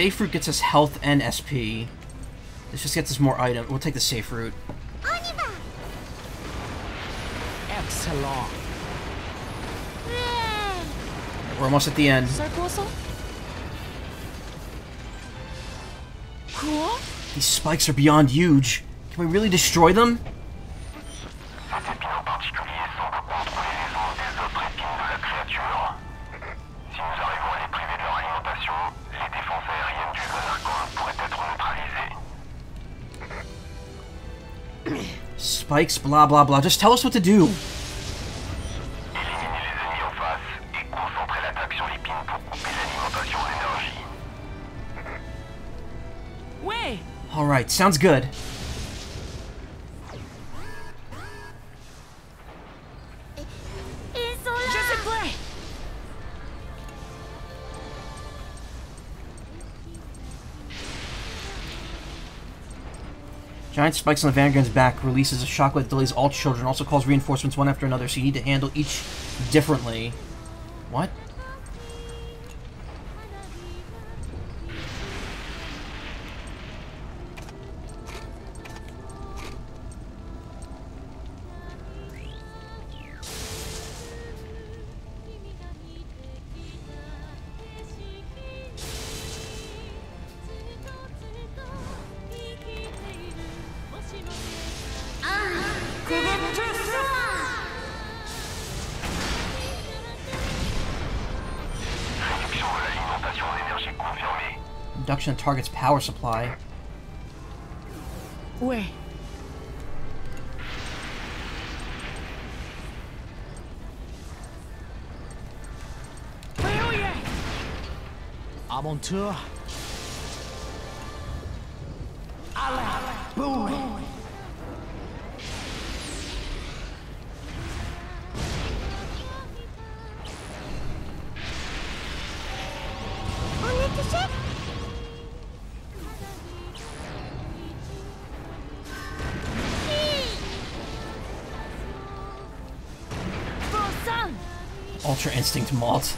Safe route gets us health and SP. This just gets us more item. We'll take the safe route. On y va Excellent. We're almost at the end. C'est quoi ça? Quoi? These spikes are beyond huge. Can we really destroy them? Spikes, blah blah blah. Just tell us what to do. Alright, sounds ennemis Giant spikes on the Vanguard's back releases a shockwave that delays all children, also calls reinforcements one after another, so you need to handle each differently. Reduction of target's power supply. Ouais Ouais, oh yeah À mon tour. Ultra Instinct Malt.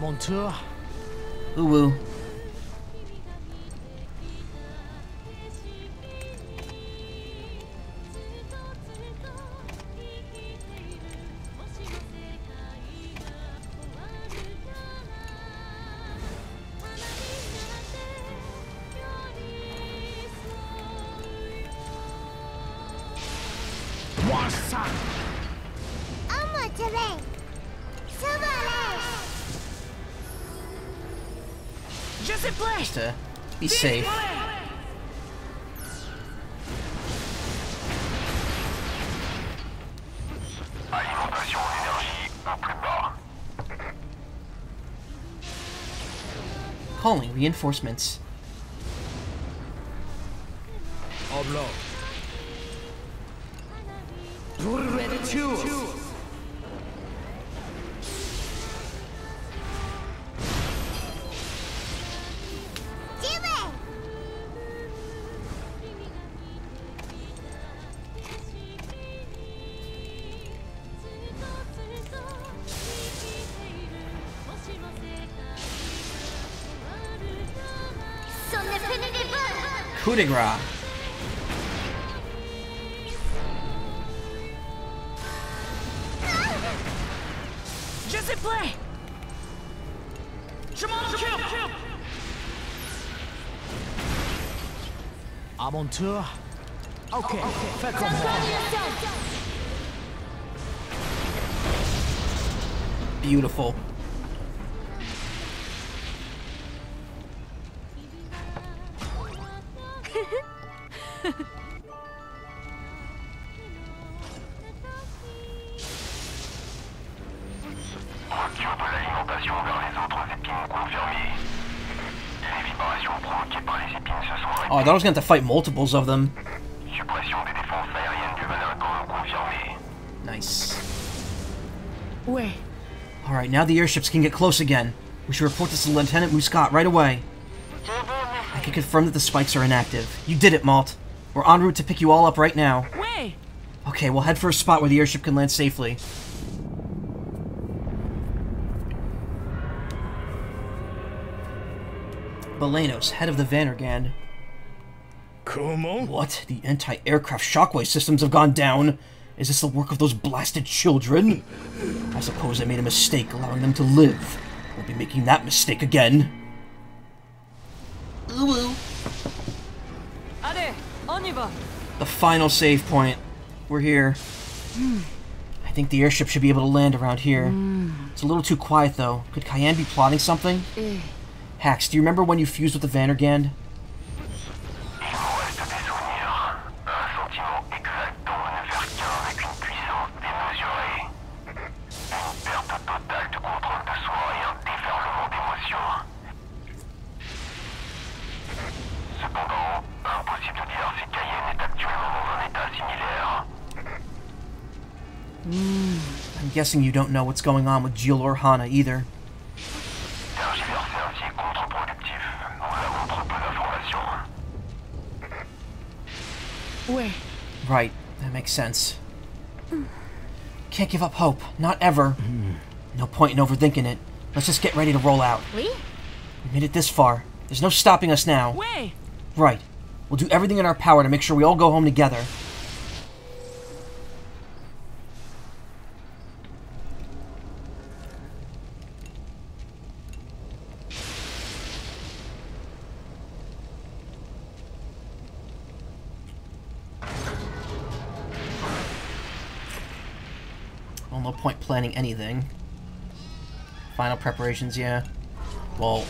À mon tour. Be safe. Calling reinforcements. Bonnes Coup de grace. Je suis prêt Je m'en occupe À mon tour. Ok, oh, fais comme moi. Beautiful. Thought I was going to have to fight multiples of them. Nice. Ouais. Alright, now the airships can get close again. We should report this to Lieutenant Muscat right away. I can confirm that the spikes are inactive. You did it, Malt. We're en route to pick you all up right now. Ouais. Okay, we'll head for a spot where the airship can land safely. Belenos, head of the Vanargand. Comment? What? The anti-aircraft shockwave systems have gone down? Is this the work of those blasted children? I suppose I made a mistake allowing them to live. Won't be making that mistake again. Ooh, ooh. Allez, on y va. The final save point. We're here. Hmm. I think the airship should be able to land around here. Hmm. It's a little too quiet, though. Could Cayenne be plotting something? Eh. Hack, do you remember when you fused with the Vanargand? Guessing you don't know what's going on with Jill or Hana either. Tergiverser ainsi est contre-productif. Nous avons trop peu d'informations. Ouais. Right, that makes sense. Can't give up hope. Not ever. No point in overthinking it. Let's just get ready to roll out. Oui We made it this far. There's no stopping us now. Right. We'll do everything in our power to make sure we all go home together. Anything. Final preparations, yeah. Well,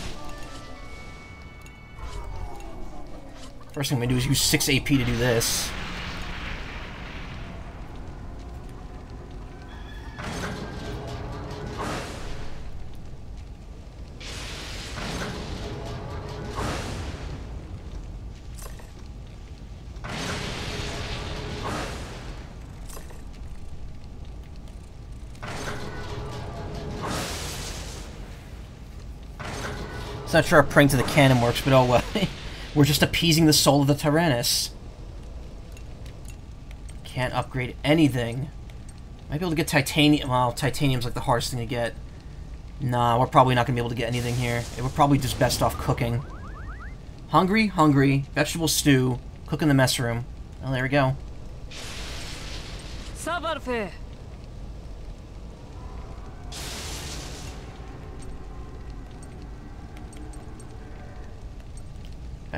First thing I'm gonna do is use 6 AP to do this. Not sure how praying to the cannon works, but oh well. We're just appeasing the soul of the Taranis. Can't upgrade anything. Might be able to get titanium. Well, titanium's like the hardest thing to get. Nah, we're probably not gonna be able to get anything here. Would probably just best off cooking. Hungry, hungry, vegetable stew, cook in the mess room. Well, there we go.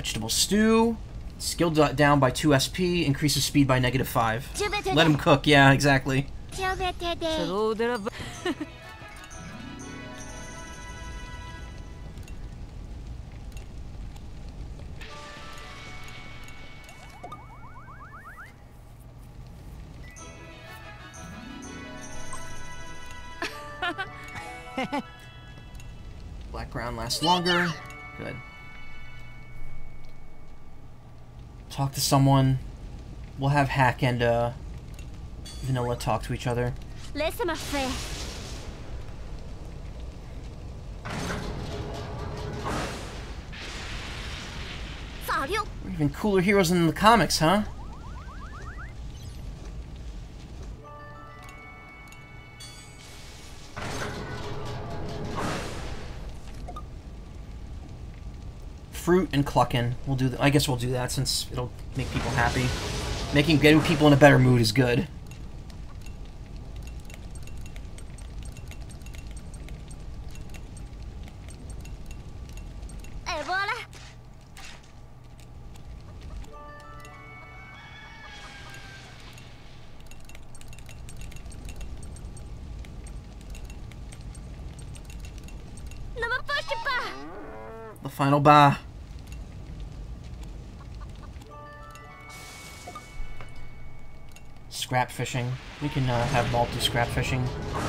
Vegetable stew. Skill do- down by 2 SP, increases speed by negative 5. Je vais t'aider. Let him cook, yeah, exactly. Je vais t'aider. C'est l'eau de la... va- Black ground lasts longer. Good. Talk to someone. We'll have Hack and uh, Vanilla talk to each other. Faire. Salut. We're even cooler heroes than in the comics, huh? And clucking. We'll do. I guess we'll do that since it'll make people happy. Making getting people in a better mood is good. Et voilà. Ne me fâche pas. The final bar. scrap fishing. We can uh, have multi scrap fishing.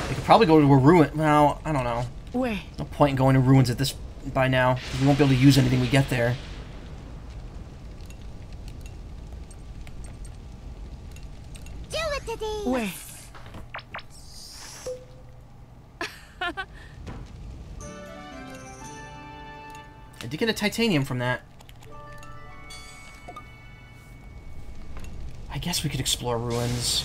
We could probably go to a ruin. Well, I don't know. Where? No point in going to ruins at this by now. We won't be able to use anything we get there. Where? I did get a titanium from that. Guess we could explore ruins.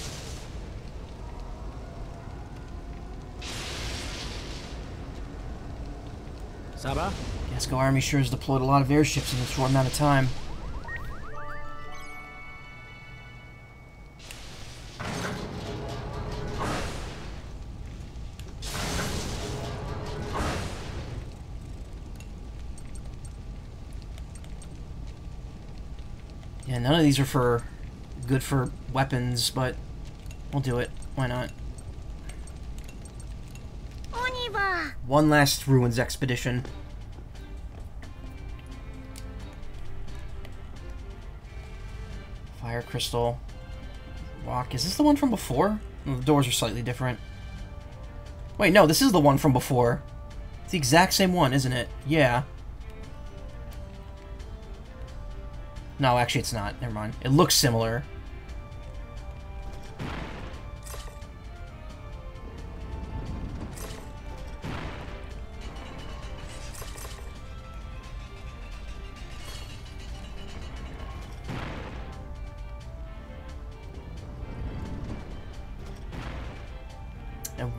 Saba? Gasco Army sure has deployed a lot of airships in this short amount of time. Yeah, none of these are for good for weapons, but we'll do it. Why not? One last Ruins expedition. Fire crystal. Rock. Is this the one from before? The doors are slightly different. Wait, no, this is the one from before. It's the exact same one, isn't it? Yeah. No, actually it's not. Never mind. It looks similar.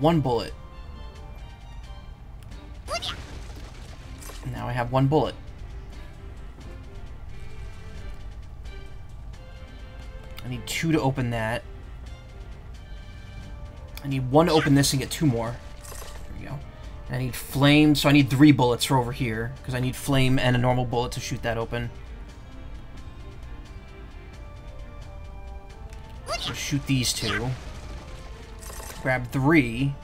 One bullet. Now I have one bullet. I need two to open that. I need one to open this and get two more. There we go. And I need flame, so I need three bullets for over here, because I need flame and a normal bullet to shoot that open. So shoot these two. Grab three.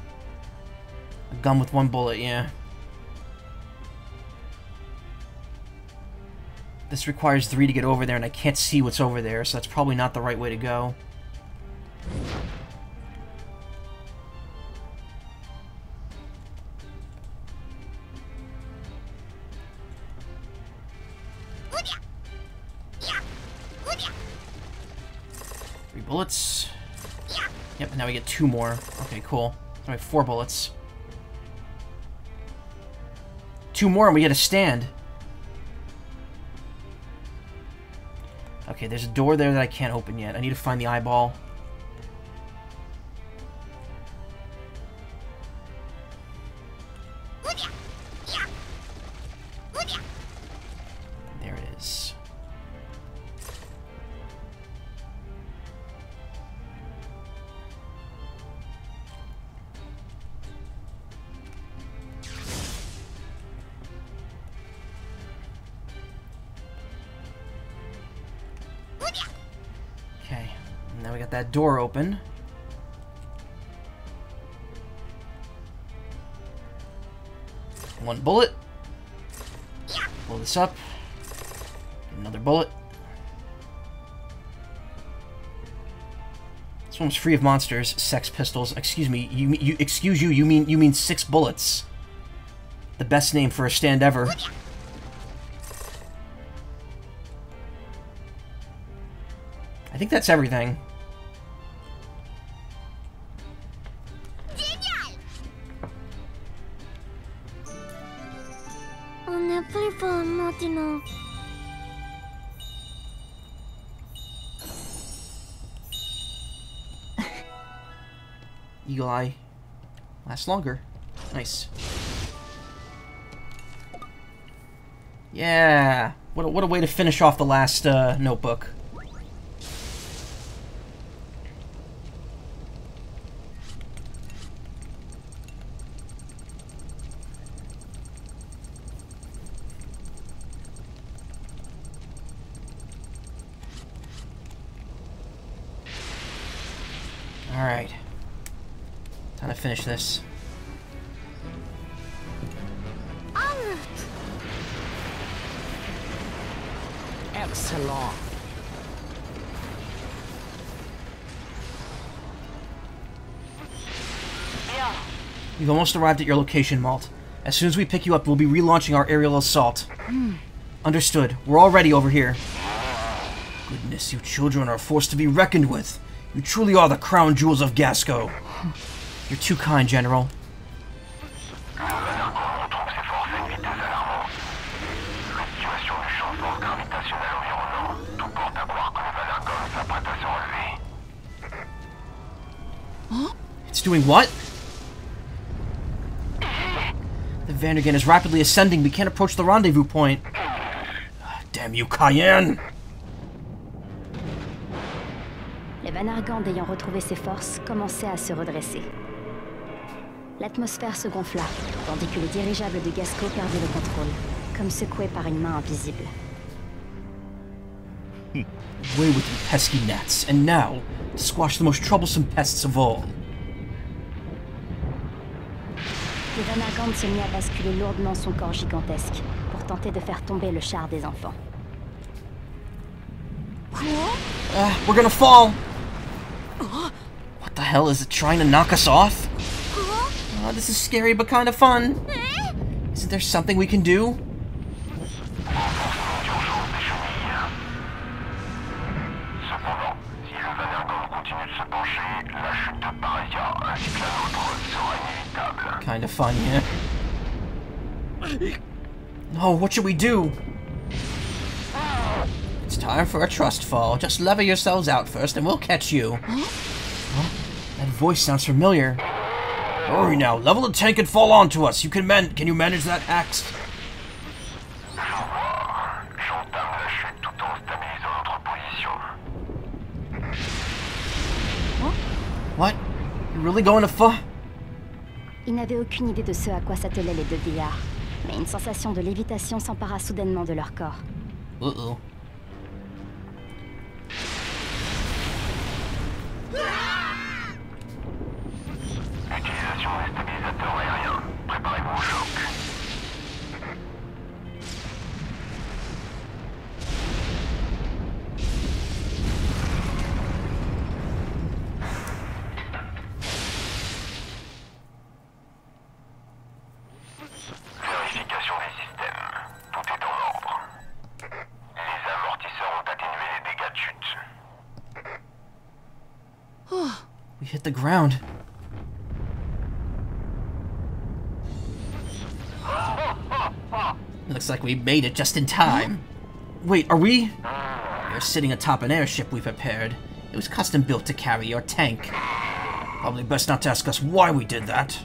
A gun with one bullet, yeah. This requires three to get over there, and I can't see what's over there, so that's probably not the right way to go. Two more. Okay, cool. So I have four bullets. Two more and we get a stand. Okay, there's a door there that I can't open yet. I need to find the eyeball. Up. Another bullet. This one's free of monsters, sex pistols. Excuse me, you, you excuse you, you mean you mean six bullets. The best name for a stand ever. I think that's everything. Longer. Nice. Yeah. What a, what a way to finish off the last uh, notebook. Alright. Time to finish this. almost arrived at your location, Malt. As soon as we pick you up, we'll be relaunching our aerial assault. Understood. We're already over here. Goodness, you children are forced to be reckoned with. You truly are the crown jewels of Gasco. You're too kind, General. It's doing what? Vanargand is rapidly ascending. We can't approach the rendezvous point. Ah, damn you, Cayenne! Les Van Argand ayant retrouvé ses forces commençaient à se redresser. L'atmosphère se gonfla, tandis que les dirigeables de Gasco perdaient le contrôle, comme secoués par une main invisible. Hmm. Away with you pesky gnats, and now, to squash the most troublesome pests of all. Le se mit à basculer lourdement son corps gigantesque pour tenter de faire tomber le char des enfants. Ah, we're gonna fall! What the hell is it trying to knock us off? Oh, this is scary but kind of fun. Isn't there something we can do? Kind of fun, yeah. No, what should we do? It's time for a trust fall. Just lever yourselves out first, and we'll catch you. Huh? That voice sounds familiar. Hurry now, level the tank and fall onto us. You can man. Can you manage that, Axe? J'entame la chute tout en stabilisant notre position. What? You're really going to fu? Ils n'avaient aucune idée de ce à quoi s'attelaient les deux vieillards, mais une sensation de lévitation s'empara soudainement de leur corps. Oh. Ground. Looks like we made it just in time. Wait, are we? You're sitting atop an airship we prepared. It was custom built to carry your tank. Probably best not to ask us why we did that.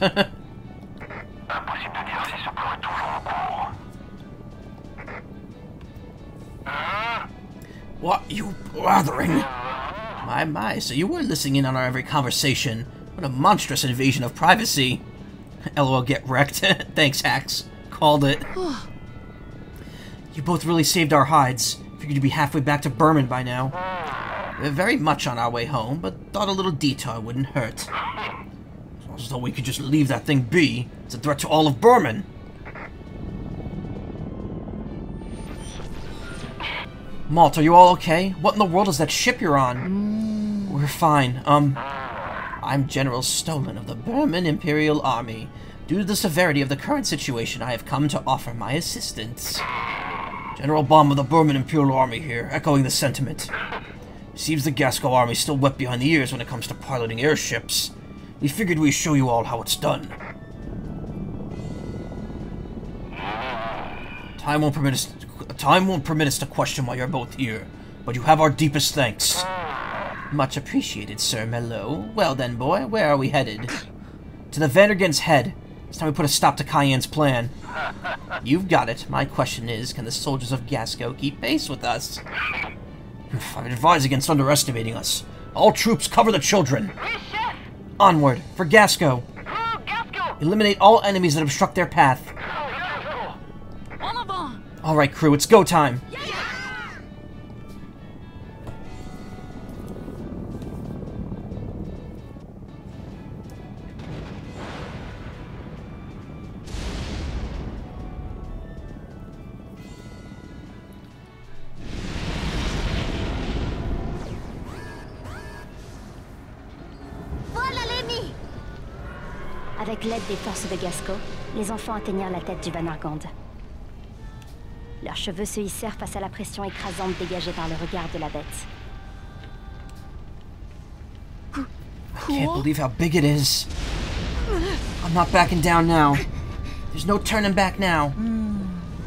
what you blathering? My, my, so you were listening in on our every conversation. What a monstrous invasion of privacy. LOL, get wrecked. Thanks, Hacks. Called it. you both really saved our hides. Figured you'd be halfway back to Berman by now. We're very much on our way home, but thought a little detour wouldn't hurt. As though we could just leave that thing be. It's a threat to all of Berman. Malt, are you all okay? What in the world is that ship you're on? We're fine. Um, I'm General Stollen of the Berman Imperial Army. Due to the severity of the current situation, I have come to offer my assistance. General Baum of the Berman Imperial Army here, echoing the sentiment. Seems the Gasco army still wet behind the ears when it comes to piloting airships. We figured we'd show you all how it's done. Time won't permit us. Time won't permit us to question why you're both here, but you have our deepest thanks. Much appreciated, Sir Mello. Well then, boy, where are we headed? To the Vanargand's head. It's time we put a stop to Cayenne's plan. You've got it. My question is, can the soldiers of Gasco keep pace with us? I advise against underestimating us. All troops cover the children. Onward, for Gasco. Eliminate all enemies that obstruct their path. Alright, crew, it's go time. L'ennemi Avec l'aide des forces de Gasco, les enfants atteignirent la tête du Van Argand. Leurs cheveux se hissèrent face à la pression écrasante dégagée par le regard de la bête. I can't believe how big it is. I'm not backing down now. There's no turning back now.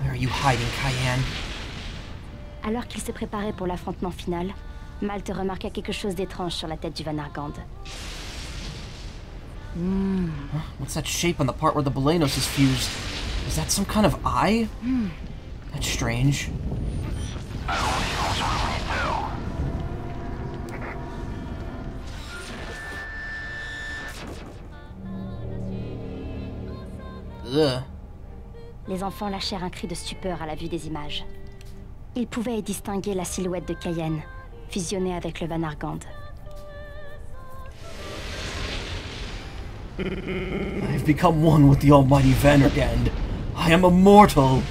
Where are you hiding, Cayenne? Alors qu'il se préparait pour l'affrontement final, Malte remarqua quelque chose d'étrange sur la tête du Van Argand. What's that shape on the part where the Belenos is fused? Is that some kind of eye? That's strange. Allons, vivons sur le moniteur. Ugh. Les enfants lâchèrent un cri de stupeur à la vue des images. Ils pouvaient y distinguer la silhouette de Cayenne, fusionnée avec le Van Argand. I've become one with the almighty Vanargand. I am immortal.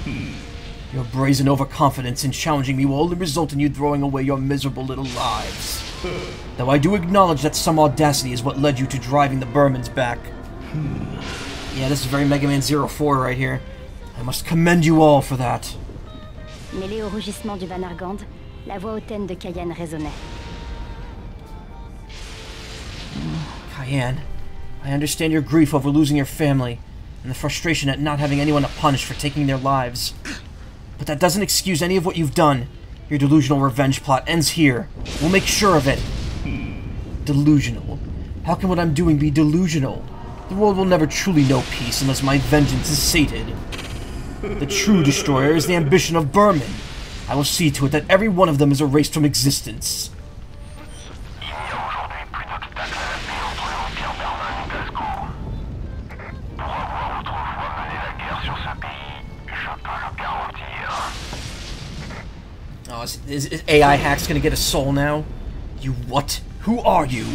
Your brazen overconfidence in challenging me will only result in you throwing away your miserable little lives. Hmm. Though I do acknowledge that some audacity is what led you to driving the Bermans back. Hmm. Yeah, this is very Mega Man 04 right here. I must commend you all for that. Mêlée au rugissement du Van Argand, la voix hautaine de Cayenne résonnait. Hmm. Cayenne, I understand your grief over losing your family and the frustration at not having anyone to punish for taking their lives. But that doesn't excuse any of what you've done. Your delusional revenge plot ends here. We'll make sure of it. Delusional? How can what I'm doing be delusional? The world will never truly know peace unless my vengeance is sated. The true destroyer is the ambition of Berman. I will see to it that every one of them is erased from existence. Is, is, is AI Hack's gonna get a soul now? You what? Who are you?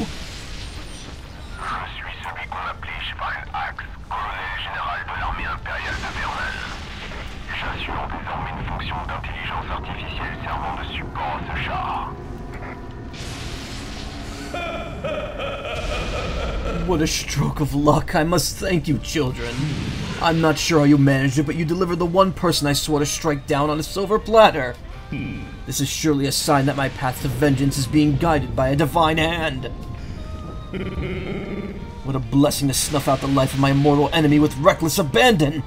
What a stroke of luck. I must thank you, children. I'm not sure how you managed it, but you delivered the one person I swore to strike down on a silver platter. This is surely a sign that my path to vengeance is being guided by a divine hand. What a blessing to snuff out the life of my mortal enemy with reckless abandon.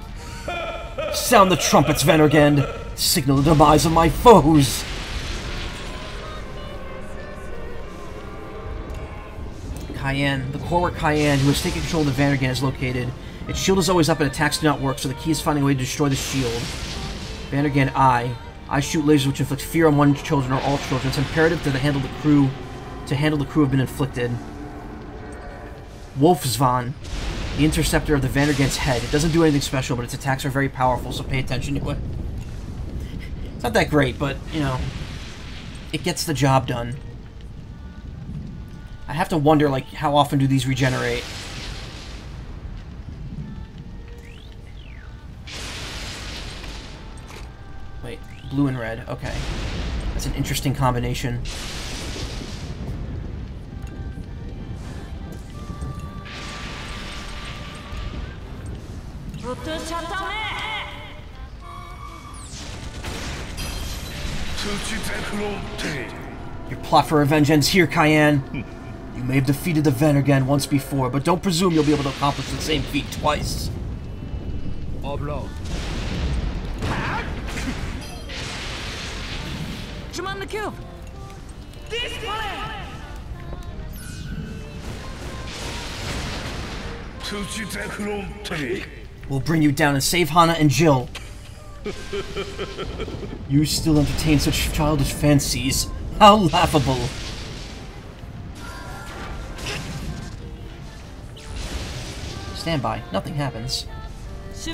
Sound the trumpets, Vanargand. Signal the demise of my foes. Cayenne, the core Cayenne, who has taken control of the is located. Its shield is always up and attacks do not work, so the key is finding a way to destroy the shield. Vanargand I. I shoot lasers which inflict fear on one children or all children. It's imperative to the handle the crew to handle the crew have been inflicted. Wolfsvan, the interceptor of the Vanargand's head. It doesn't do anything special, but its attacks are very powerful, so pay attention to it. It's not that great, but, you know, it gets the job done. I have to wonder, like, how often do these regenerate? Blue and red. Okay. That's an interesting combination. Your plot for revenge ends here, Cayenne. You may have defeated the Vanargand once before, but don't presume you'll be able to accomplish the same feat twice. Oblong. Je m'en occupe We'll bring you down and save Hana and Jill. you still entertain such childish fancies. How laughable. Stand by. Nothing happens. Je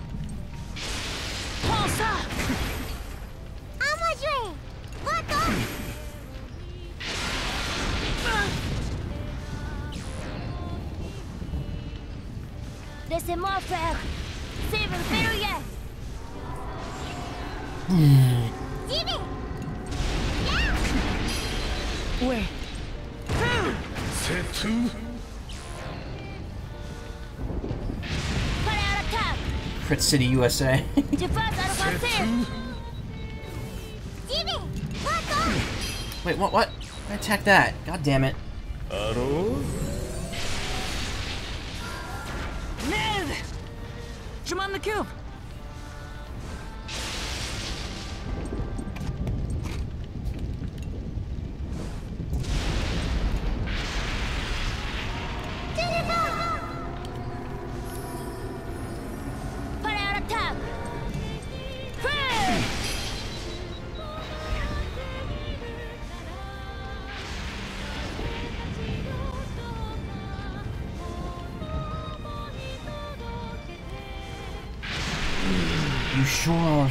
Crit City, USA. Tu passes à le passer Jimmy Va-t'en Wait, what? What? I attacked that. God damn it.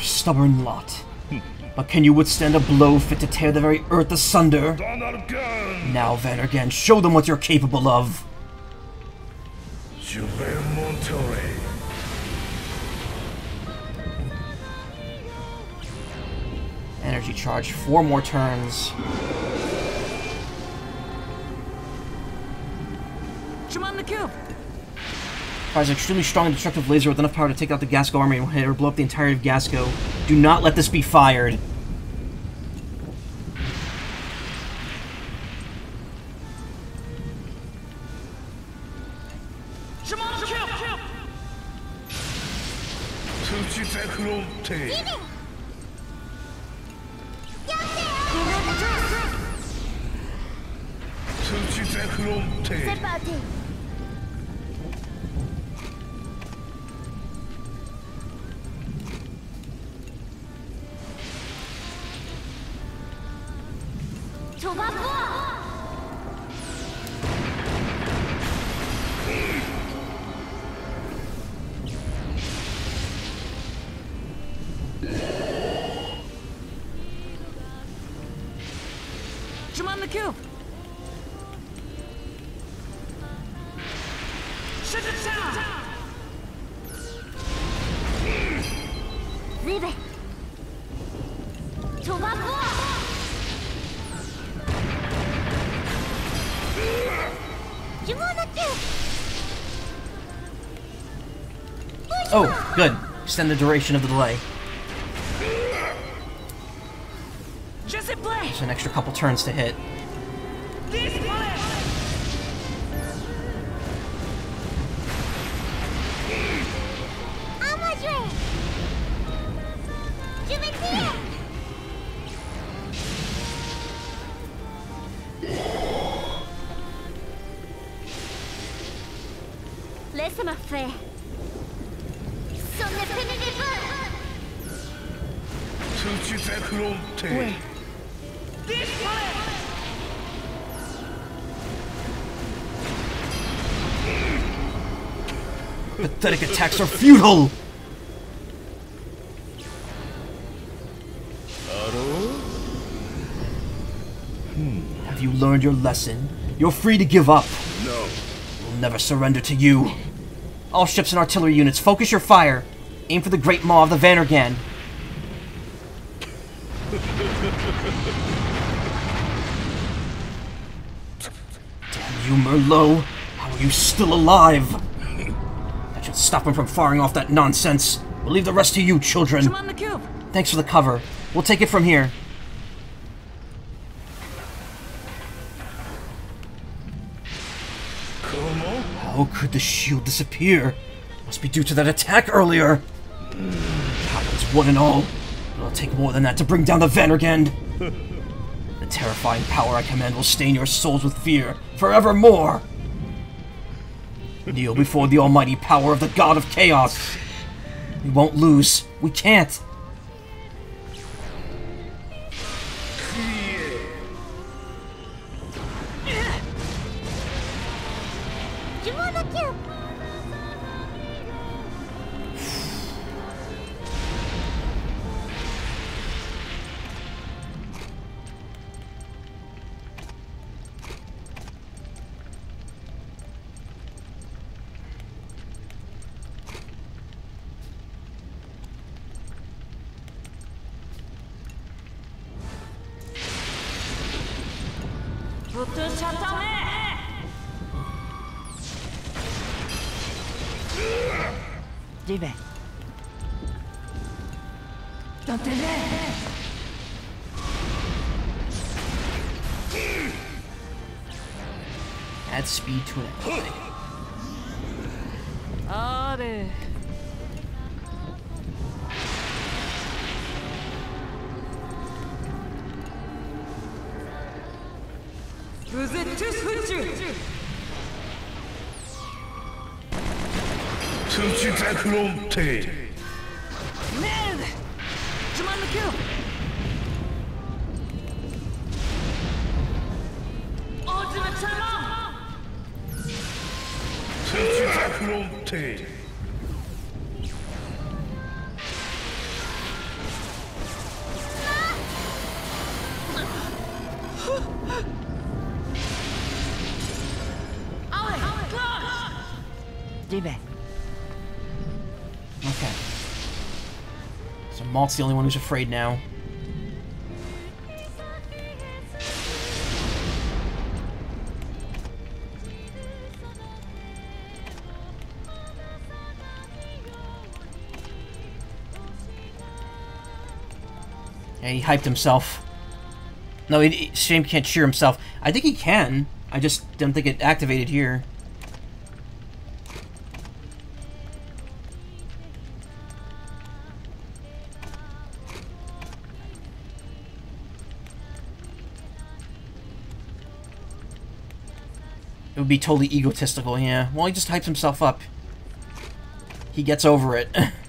stubborn lot. But can you withstand a blow fit to tear the very earth asunder? Now, Vanargand, show them what you're capable of! Energy charge, four more turns. Fires an extremely strong and destructive laser with enough power to take out the Gasco army and hit or blow up the entirety of Gasco. Do not let this be fired. Extend the duration of the delay. Je sais play Just an extra couple turns to hit. Attacks are futile! アロー Have you learned your lesson? You're free to give up. No We'll never surrender to you. All ships and artillery units, focus your fire. Aim for the Great Maw of the Vanargand. Damn you, Merlot! How are you still alive? That should stop him from firing off that nonsense. We'll leave the rest to you, Je children. m'en occupe Thanks for the cover. We'll take it from here. Comment How could the shield disappear? Must be due to that attack earlier. Cowards, one and all. It'll take more than that to bring down the Vanargand. The terrifying power I command will stain your souls with fear forevermore. Kneel before the almighty power of the God of Chaos. We won't lose. We can't. Malt's the only one who's afraid now. Yeah, he hyped himself. No, he- Shame can't cheer himself. I think he can. I just don't think it activated here. Be totally egotistical, yeah. Well, he just hypes himself up. He gets over it.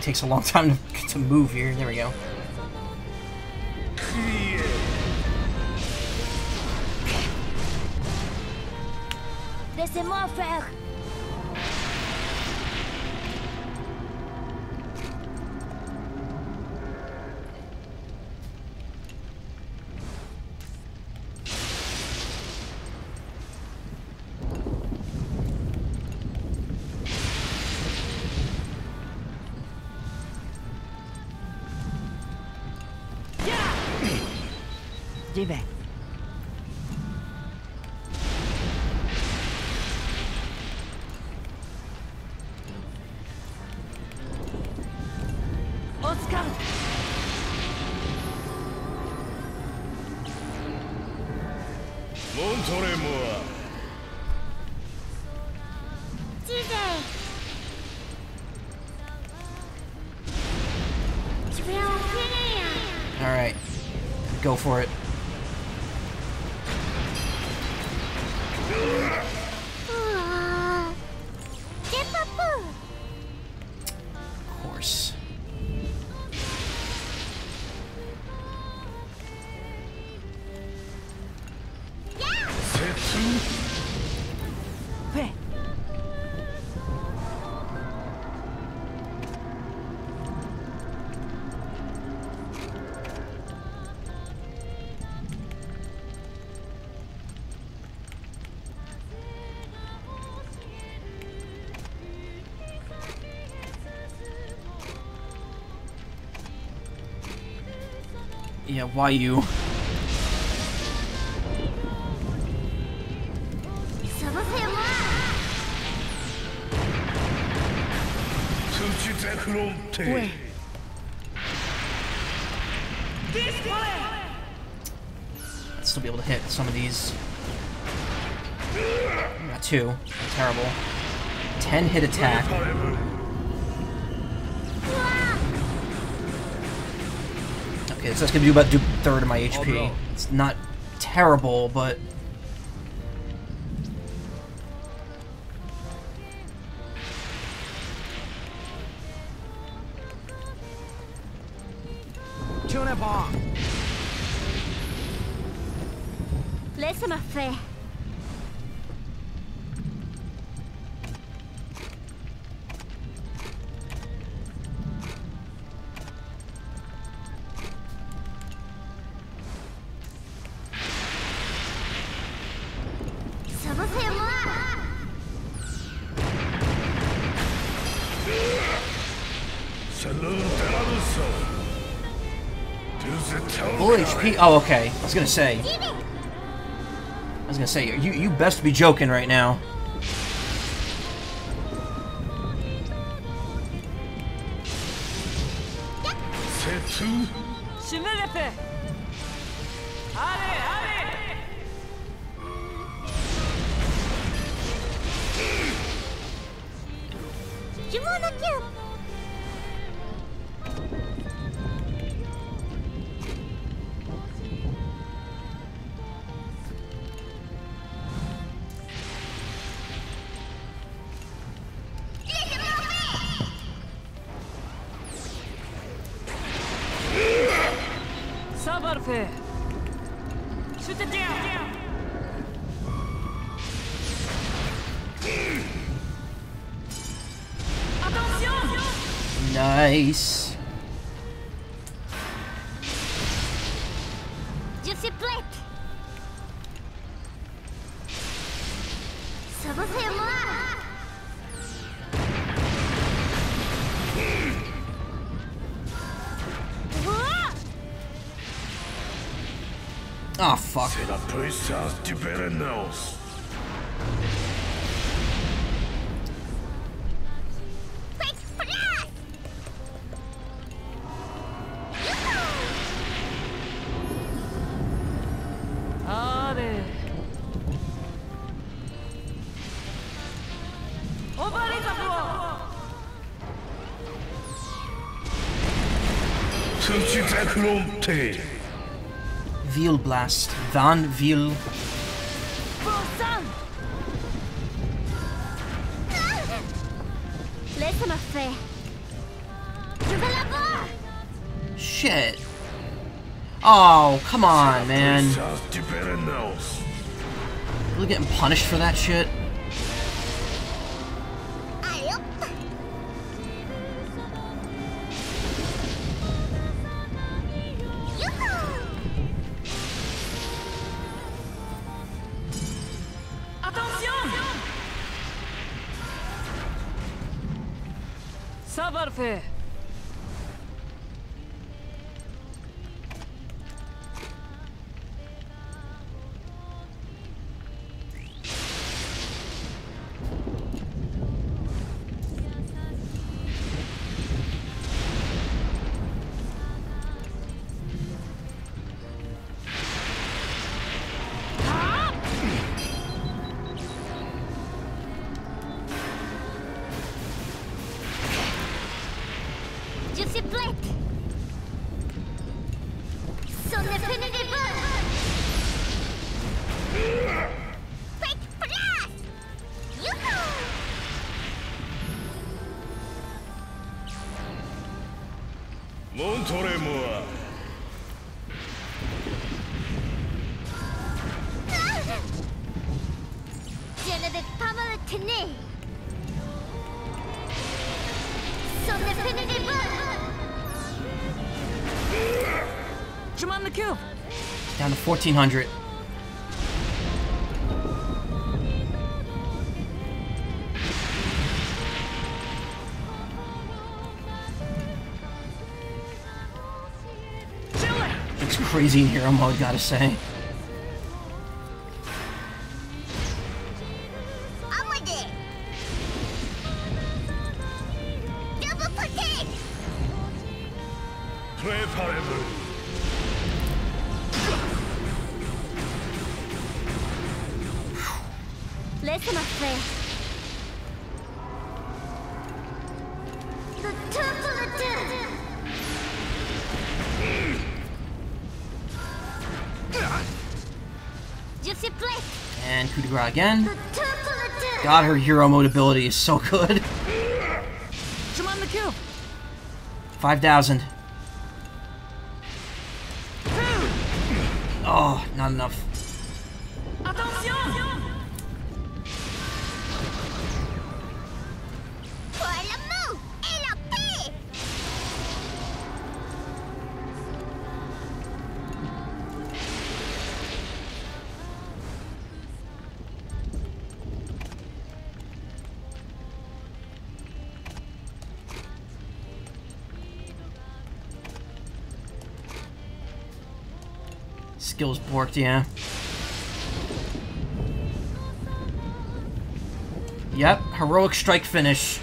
thing takes a long time to, to move here. There we go. Laissez-moi faire Go for it. why you? Wait. I'd still be able to hit some of these. Got two. Terrible. Ten hit attack. so that's gonna be about do third of my HP. Oh, no. It's not terrible, but Oh, okay. I was gonna say. I was gonna say, you you best be joking right now. Vanville. Shit. Oh, come on, man. We're getting punished for that shit. 1400. It's crazy in hero mode, gotta say. Again. The two to the two. God, her hero mode ability is so good. Chemin de kill. 5,000. Borked, yeah. Yep, heroic strike finish.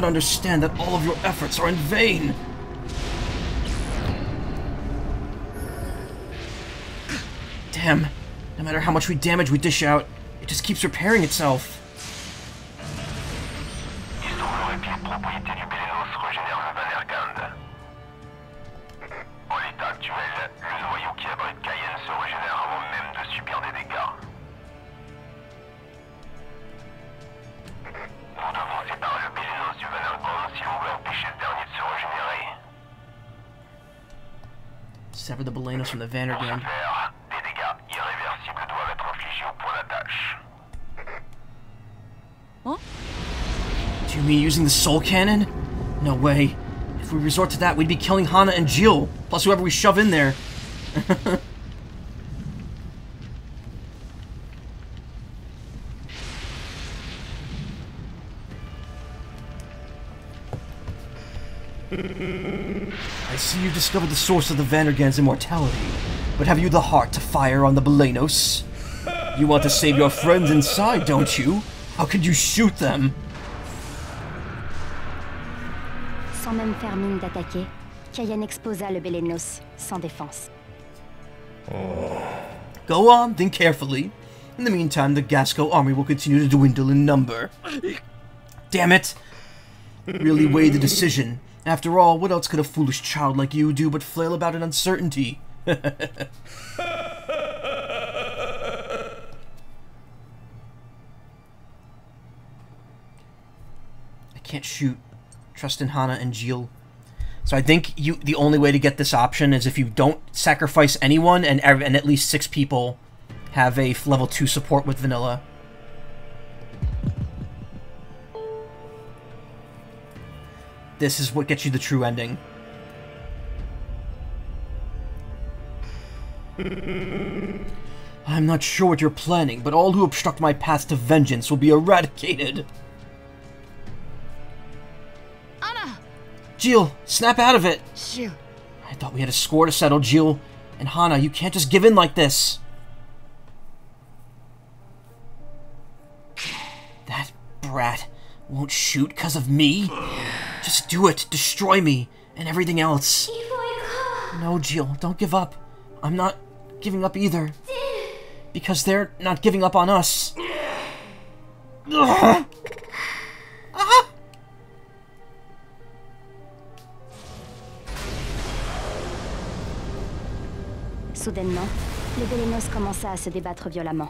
Not understand that all of your efforts are in vain? Damn. No matter how much we damage we dish out, it just keeps repairing itself. Using the Soul Cannon? No way. If we resort to that, we'd be killing Hana and Jill, plus whoever we shove in there. I see you discovered the source of the Vanargand's immortality, but have you the heart to fire on the Belenos? You want to save your friends inside, don't you? How could you shoot them? Faire mine d'attaquer, exposa le Bélénos, sans défense. Oh. Go on, think carefully. In the meantime, the Gasco army will continue to dwindle in number. Damn it! Really weigh the decision. After all, what else could a foolish child like you do but flail about in uncertainty? I can't shoot. Trust in Hana and Jill. So I think you the only way to get this option is if you don't sacrifice anyone and and at least six people have a level two support with vanilla. This is what gets you the true ending. I'm not sure what you're planning, but all who obstruct my path to vengeance will be eradicated. Jill, snap out of it! Shoot. I thought we had a score to settle, Jill. And Hana, you can't just give in like this. That brat won't shoot because of me. Just do it. Destroy me and everything else. Il faut y croire. No, Jill, don't give up. I'm not giving up either. Because they're not giving up on us. Ugh. Soudainement, le Bélénos commença à se débattre violemment.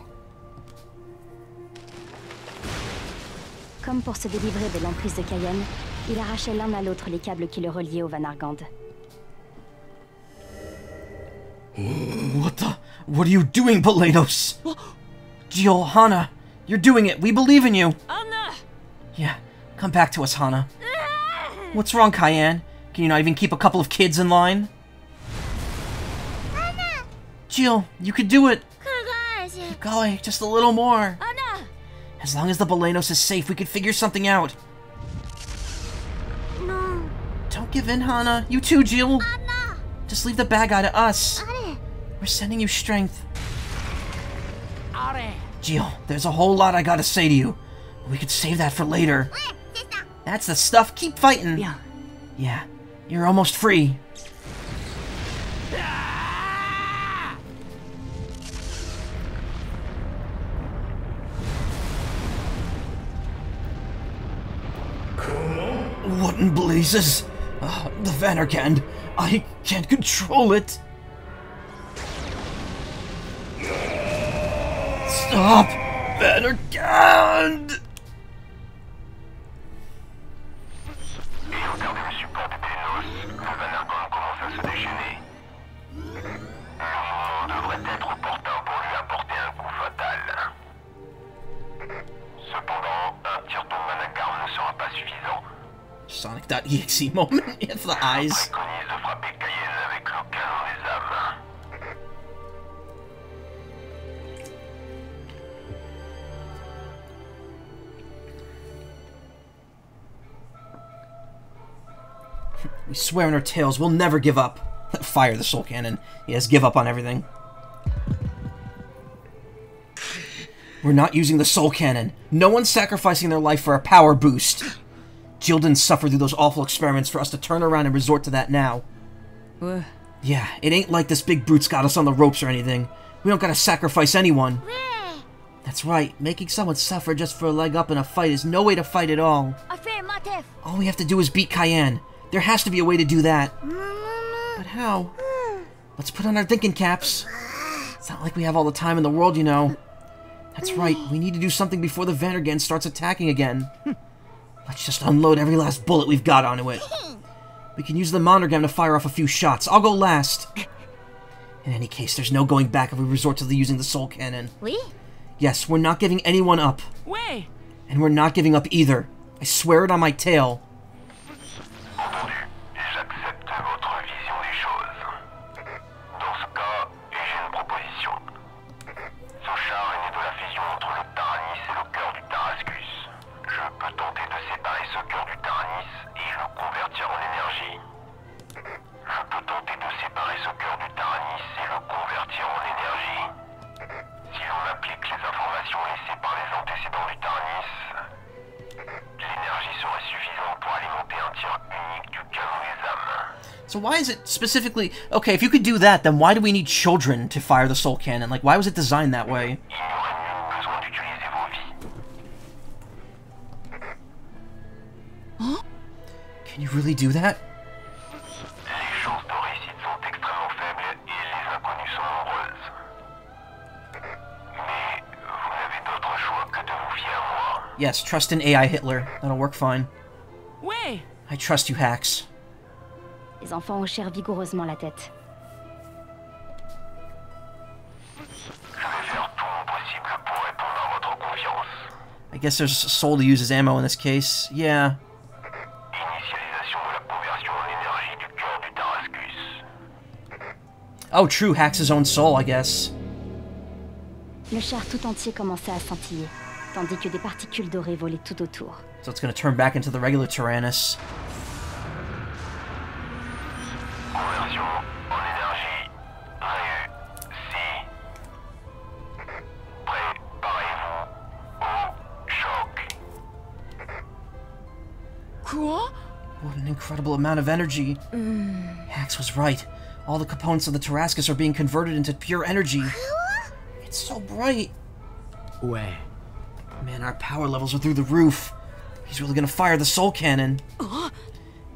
Comme pour se délivrer de l'emprise de Cayenne, il arrachait l'un à l'autre les câbles qui le reliaient au Vanargand. What the? What are you doing, Belenos? Jill, Hana, you're doing it. We believe in you. Anna Yeah, come back to us, Hana. What's wrong, Cayenne? Can you not even keep a couple of kids in line? Jill, you could do it. Courage. Going, just a little more. As long as the Belenos is safe, we could figure something out. Non. Don't give in, Hana. You too, Jill. Just leave the bad guy to us. We're sending you strength. Gio, there's a whole lot I gotta say to you. We could save that for later. That's the stuff. Keep fighting. Yeah. Yeah, you're almost free. Blazes? Uh, the Vanargand. I can't control it. Stop! Vanargand! Sonic.exe moment for the eyes. We swear in our tails we'll never give up. Fire the soul cannon. Yes, give up on everything. We're not using the soul cannon. No one's sacrificing their life for a power boost. Jill didn't suffer through those awful experiments for us to turn around and resort to that now. Yeah, it ain't like this big brute's got us on the ropes or anything. We don't gotta sacrifice anyone. That's right, making someone suffer just for a leg up in a fight is no way to fight at all. All we have to do is beat Cayenne. There has to be a way to do that. But how? Let's put on our thinking caps. It's not like we have all the time in the world, you know. That's right, we need to do something before the Vanargand starts attacking again. Let's just unload every last bullet we've got onto it. We can use the Monogram to fire off a few shots. I'll go last. In any case, there's no going back if we resort to the using the Soul Cannon. Oui. Yes, we're not giving anyone up. ouais. And we're not giving up either. I swear it on my tail. So why is it specifically okay? If you could do that, then why do we need children to fire the soul cannon? Like, why was it designed that way? Il n'y aurait nul besoin d'utiliser vos vies. Can you really do that? Les chances de réussite sont extrêmement faibles et les inconnues sont nombreuses. Mais vous n'avez d'autre choix que de vous fier à moi. Yes, trust in AI Hitler. That'll work fine. Way. I trust you, Hack. Les enfants hochèrent vigoureusement la tête. Je vais faire tout mon possible pour répondre à votre confiance. I guess there's soul to use as ammo in this case. Yeah. Initialisation de la conversion en énergie du cœur du Tarascus. Oh, true. Hacks' own soul, I guess. Le char tout entier commençait à scintiller, tandis que des particules dorées volaient tout autour. So it's gonna turn back into the regular Tyrannus. Incredible amount of energy. Hack was right. All the components of the Tarascus are being converted into pure energy. It's so bright. Ouais. Man, our power levels are through the roof. He's really gonna fire the soul cannon.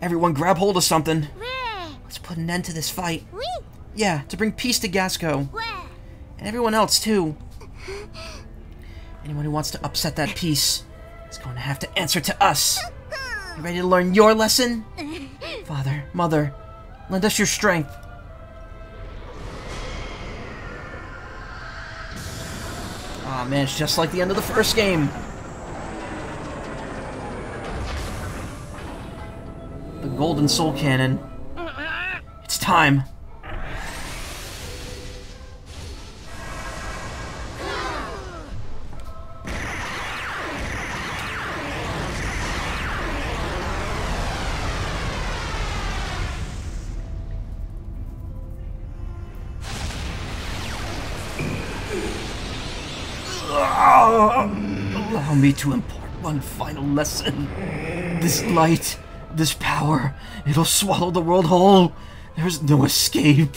Everyone grab hold of something. Let's put an end to this fight. Oui. Yeah, to bring peace to Gasco. And everyone else, too. Anyone who wants to upset that peace is going to have to answer to us. You ready to learn your lesson? Father, Mother, lend us your strength. Aw man, it's just like the end of the first game. The Golden Soul Cannon. It's time. To impart one final lesson. This light, this power, it'll swallow the world whole. There's no escape.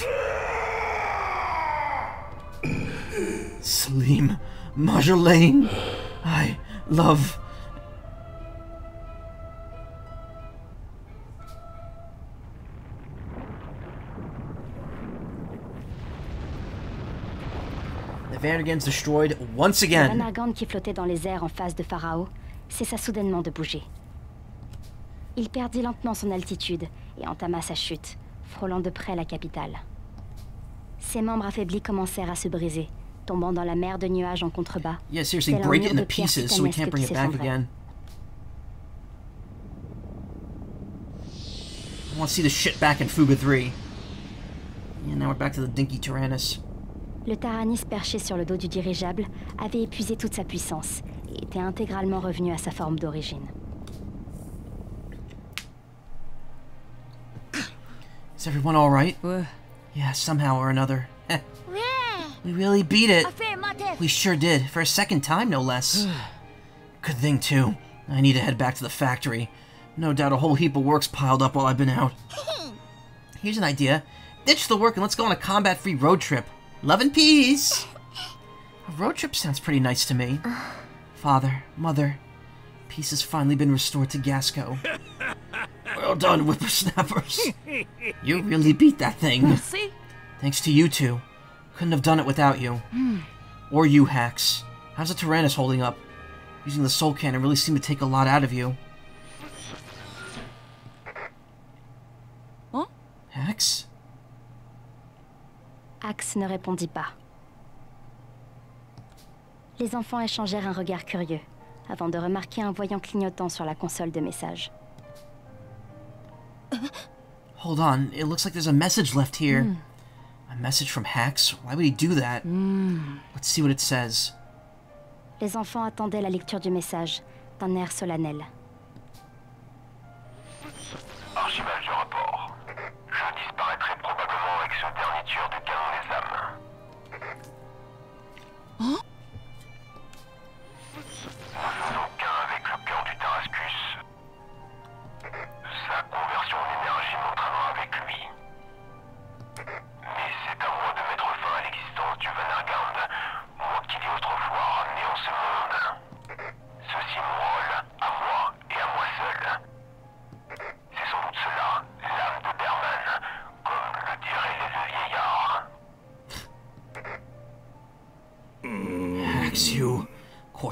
Salim, Marjolaine, I love. Vanargand's destroyed once again. Vanargand qui flottait dans les airs en face de Faro cessa soudainement de bouger. Il perdit lentement son altitude et entama sa chute, frôlant de près la capitale. Ses membres affaiblis commencèrent à se briser, tombant dans la mer de nuages en contrebas. Yeah, seriously, break it into pieces so we can't bring it back again. I want to see the shit back in Fuga 3. Yeah, now we're back to the dinky Taranis. Le Taranis perché sur le dos du dirigeable avait épuisé toute sa puissance et était intégralement revenu à sa forme d'origine. Is everyone alright? Ouais. Yeah, somehow or another. Ouais. we really beat it. We sure did, for a second time, no less. Good thing, too. I need to head back to the factory. No doubt a whole heap of work's piled up while I've been out. Here's an idea. Ditch the work and let's go on a combat-free road trip. Love and peace! A road trip sounds pretty nice to me. Father, Mother, peace has finally been restored to Gasco. Well done, whippersnappers. You really beat that thing. See? Thanks to you two. Couldn't have done it without you. Hmm. Or you, Hack. How's the Taranis holding up? Using the soul cannon really seemed to take a lot out of you. Huh? Hack? Axe ne répondit pas. Les enfants échangèrent un regard curieux, avant de remarquer un voyant clignotant sur la console de messages. Hold on, it looks like there's a message left here. A message from Hax? Why would he do that? Let's see what it says. Les enfants attendaient la lecture du message, d'un air solennel. Archimage du rapport. Je disparaîtrai probablement avec ce dernier tueur de canon des âmes. Nous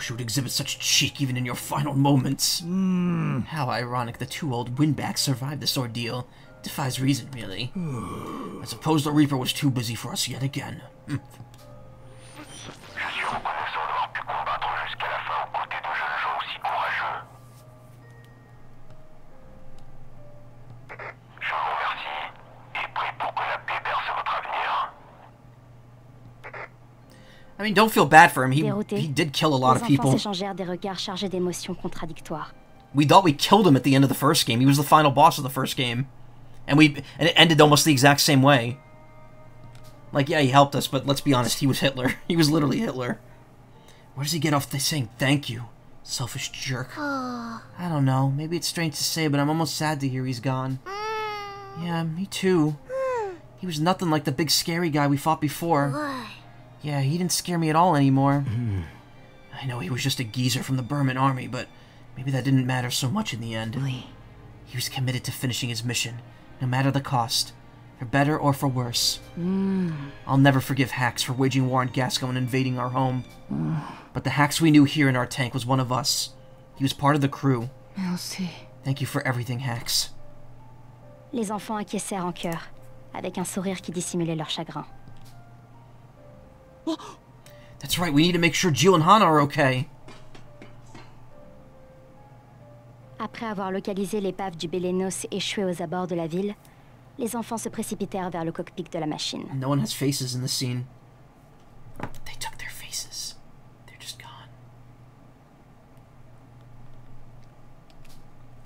course you would exhibit such cheek even in your final moments. Hmm. How ironic the two old windbacks survived this ordeal. Defies reason, really. I suppose the Reaper was too busy for us yet again. Hmm. Je suis reconnaissant d'avoir pu combattre jusqu'à la fin aux côtés de jeunes gens aussi courageux. Je vous remercie et prie pour que la paix berce votre avenir. I mean, don't feel bad for him. He, he did kill a lot of people. s'échangèrent des regards chargés d'émotions contradictoires. We thought we killed him at the end of the first game. He was the final boss of the first game. And we and it ended almost the exact same way. Like, yeah, he helped us, but let's be honest, he was Hitler. He was literally Hitler. Where does he get off this saying thank you? Selfish jerk. Ah. I don't know. Maybe it's strange to say, but I'm almost sad to hear he's gone. Mm. Yeah, me too. Mm. He was nothing like the big scary guy we fought before. Yeah, he didn't scare me at all anymore. Hmm. I know he was just a geezer from the Berman army, but maybe that didn't matter so much in the end. He was committed to finishing his mission, no matter the cost, for better or for worse. Hmm. I'll never forgive Hack for waging war on Gasco and invading our home. Hmm. But the Hack we knew here in our tank was one of us. He was part of the crew. Merci. Thank you for everything, Hack. Les enfants acquiescèrent en chœur, avec un sourire qui dissimulait leur chagrin. That's right, we need to make sure Jill and Hana are okay. Après avoir localisé l'épave du Bélénos échouée aux abords de la ville, les enfants se précipitèrent vers le cockpit de la machine. No one has faces in the scene. They took their faces. They're just gone.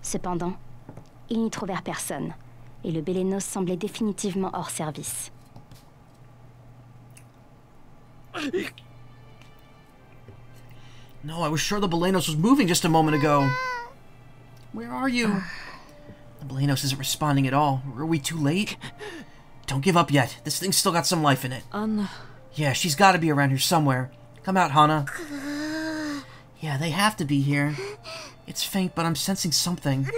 Cependant, ils n'y trouvèrent personne, et le Bélénos semblait définitivement hors service. No, I was sure the Belenos was moving just a moment ago. Where are you? The Belenos isn't responding at all. Are we too late? Don't give up yet. This thing's still got some life in it. Anna. Yeah, she's got to be around here somewhere. Come out, Hana. Yeah, they have to be here. It's faint, but I'm sensing something.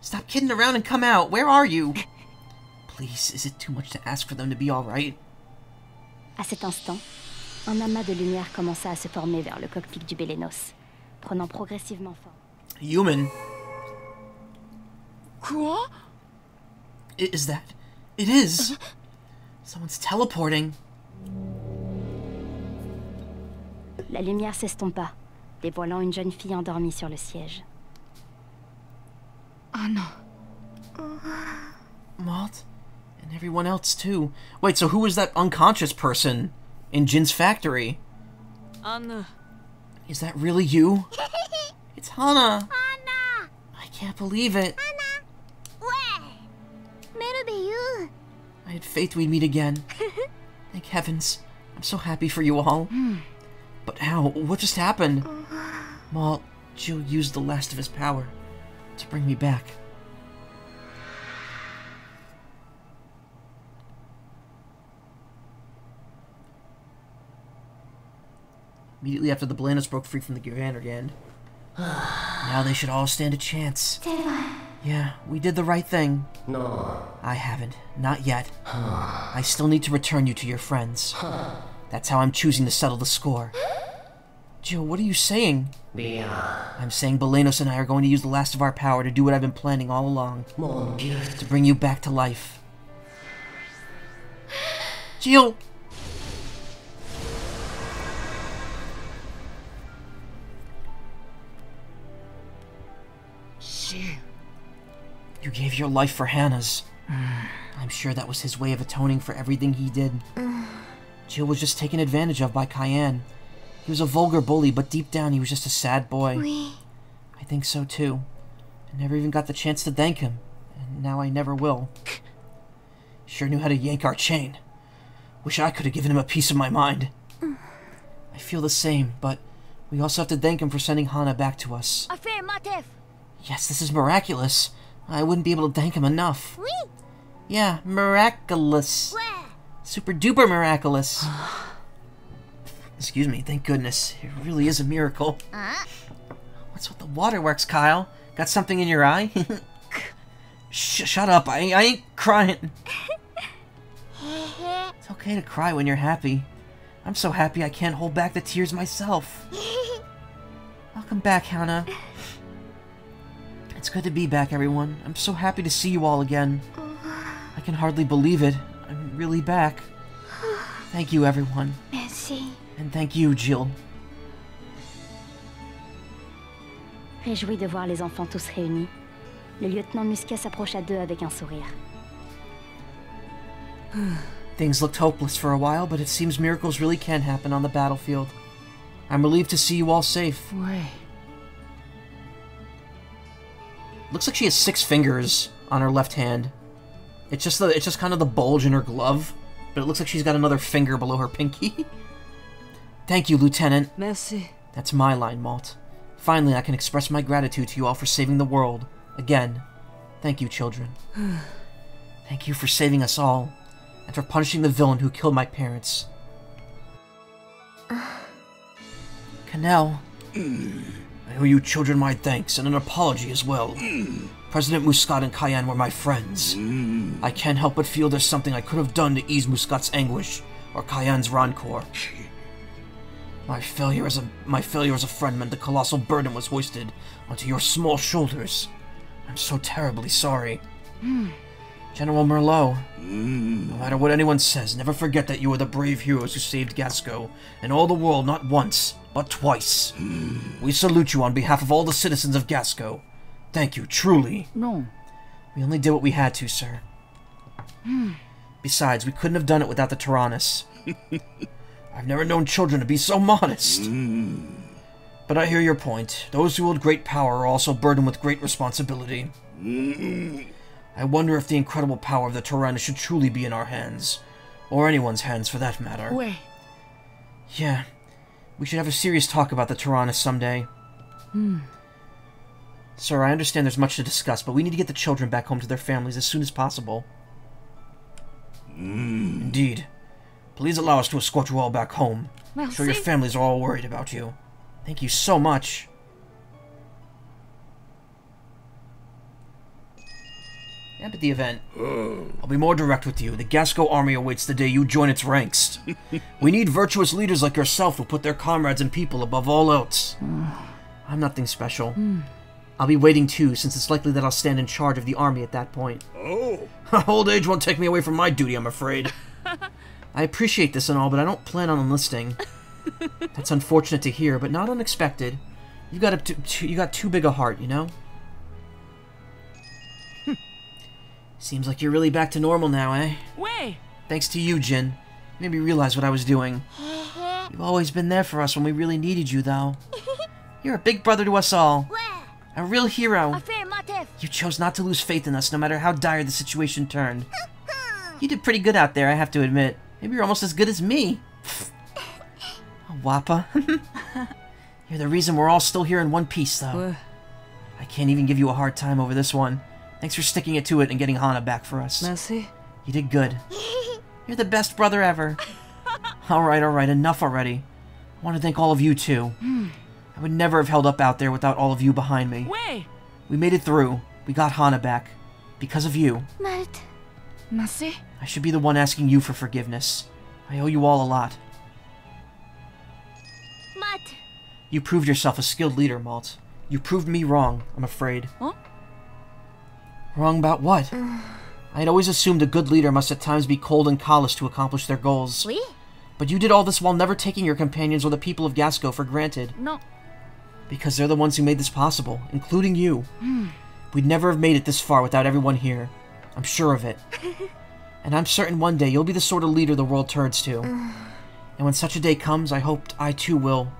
Stop kidding around and come out. Where are you? Please, is it too much to ask for them to be alright? À cet instant, un amas de lumière commença à se former vers le cockpit du Bélénos, prenant progressivement forme. Human. Quoi? I- Is that? It is! Someone's teleporting. La lumière s'estompa, dévoilant une jeune fille endormie sur le siège. Anna. Malt? And everyone else, too. Wait, so who was that unconscious person? In Jin's factory? Anna. Is that really you? It's Hana! Anna I can't believe it. Ouais Merveilleux I had faith we'd meet again. Thank heavens. I'm so happy for you all. But how? What just happened? Malt, Jill used the last of his power to bring me back. Immediately after the Belenos broke free from the Vanargand. now they should all stand a chance. Yeah, we did the right thing. No. I haven't. Not yet. I still need to return you to your friends. That's how I'm choosing to settle the score. Jill, what are you saying? I'm saying Belenos and I are going to use the last of our power to do what I've been planning all along. To bring you back to life. Jill! Shit. You gave your life for Hana's. I'm sure that was his way of atoning for everything he did. Jill was just taken advantage of by Cayenne. He was a vulgar bully, but deep down he was just a sad boy. Oui. I think so too. I never even got the chance to thank him, and now I never will. Sure knew how to yank our chain. Wish I could have given him a piece of my mind. I feel the same, but we also have to thank him for sending Hana back to us. Affirmative Yes, this is miraculous. I wouldn't be able to thank him enough. Oui Yeah, miraculous. Ouais Super duper miraculous. Excuse me, thank goodness. It really is a miracle. Huh? What's with the waterworks, Kyle? Got something in your eye? Sh- shut up, I, I ain't crying. It's okay to cry when you're happy. I'm so happy I can't hold back the tears myself. Welcome back, Hana. It's good to be back, everyone. I'm so happy to see you all again. I can hardly believe it. I'm really back. Thank you, everyone. Merci And thank you, Jill. Réjoui de voir les enfants tous réunis, le lieutenant Musquet s'approcha d'eux avec un sourire. Things looked hopeless for a while, but it seems miracles really can happen on the battlefield. I'm relieved to see you all safe. Ouais. Looks like she has six fingers on her left hand. It's just the it's just kind of the bulge in her glove, but it looks like she's got another finger below her pinky. Thank you, Lieutenant. Merci. That's my line, Malt. Finally, I can express my gratitude to you all for saving the world. Again. Thank you, children. Thank you for saving us all, and for punishing the villain who killed my parents. Canal. Owe you children my thanks and an apology as well. President Muscat and Cayenne were my friends. I can't help but feel there's something I could have done to ease Muscat's anguish, or Cayenne's rancor. My failure as a my failure as a friend meant the colossal burden was hoisted onto your small shoulders. I'm so terribly sorry. General Merlot, no matter what anyone says, never forget that you are the brave heroes who saved Gasco and all the world not once, but twice. We salute you on behalf of all the citizens of Gasco. Thank you, truly. Non. We only did what we had to, sir. Besides, we couldn't have done it without the Taranis. I've never known children to be so modest. But I hear your point. Those who hold great power are also burdened with great responsibility. I wonder if the incredible power of the Taranis should truly be in our hands. Or anyone's hands, for that matter. Ouais. Yeah. We should have a serious talk about the Taranis someday. Hmm. Sir, I understand there's much to discuss, but we need to get the children back home to their families as soon as possible. Indeed. Please allow us to escort you all back home. I'm sure your families are all worried about you. Thank you so much. Empathy event. I'll be more direct with you. The Gasco army awaits the day you join its ranks. we need virtuous leaders like yourself who put their comrades and people above all else. I'm nothing special. Hmm. I'll be waiting too, since it's likely that I'll stand in charge of the army at that point. Oh, Old age won't take me away from my duty, I'm afraid. I appreciate this and all, but I don't plan on enlisting. That's unfortunate to hear, but not unexpected. You got a you got too big a heart, you know. Seems like you're really back to normal now, eh? Way! Thanks to you, Jin. Made me realize what I was doing. You've always been there for us when we really needed you, though. You're a big brother to us all. A real hero. You chose not to lose faith in us no matter how dire the situation turned. You did pretty good out there, I have to admit. Maybe you're almost as good as me. Oh, Wappa. you're the reason we're all still here in one piece, though. I can't even give you a hard time over this one. Thanks for sticking it to it and getting Hana back for us. Merci. You did good. You're the best brother ever. alright, alright, enough already. I want to thank all of you, too. Hmm. I would never have held up out there without all of you behind me. Wait. We made it through. We got Hana back. Because of you. Malte. Merci. I should be the one asking you for forgiveness. I owe you all a lot. Malte. You proved yourself a skilled leader, Malt. You proved me wrong, I'm afraid. Huh? Wrong about what? I had always assumed a good leader must at times be cold and callous to accomplish their goals. Oui. But you did all this while never taking your companions or the people of Gasco for granted. No. Because they're the ones who made this possible, including you. Hmm. We'd never have made it this far without everyone here. I'm sure of it. and I'm certain one day you'll be the sort of leader the world turns to. and when such a day comes, I hope I too will.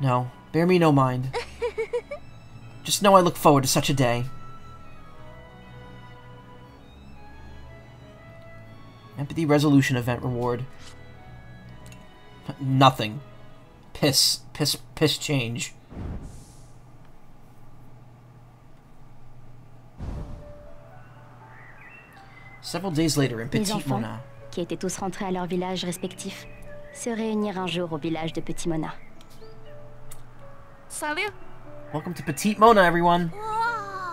No, bear me no mind. Just know I look forward to such a day. Empathy resolution event reward. Nothing. Piss. Piss. Piss change. Several days later in Les Petit enfants, Mona. qui étaient tous rentrés à leur village respectif, se réunirent un jour au village de Petit Mona. Salut. Welcome to Petite Mona, everyone.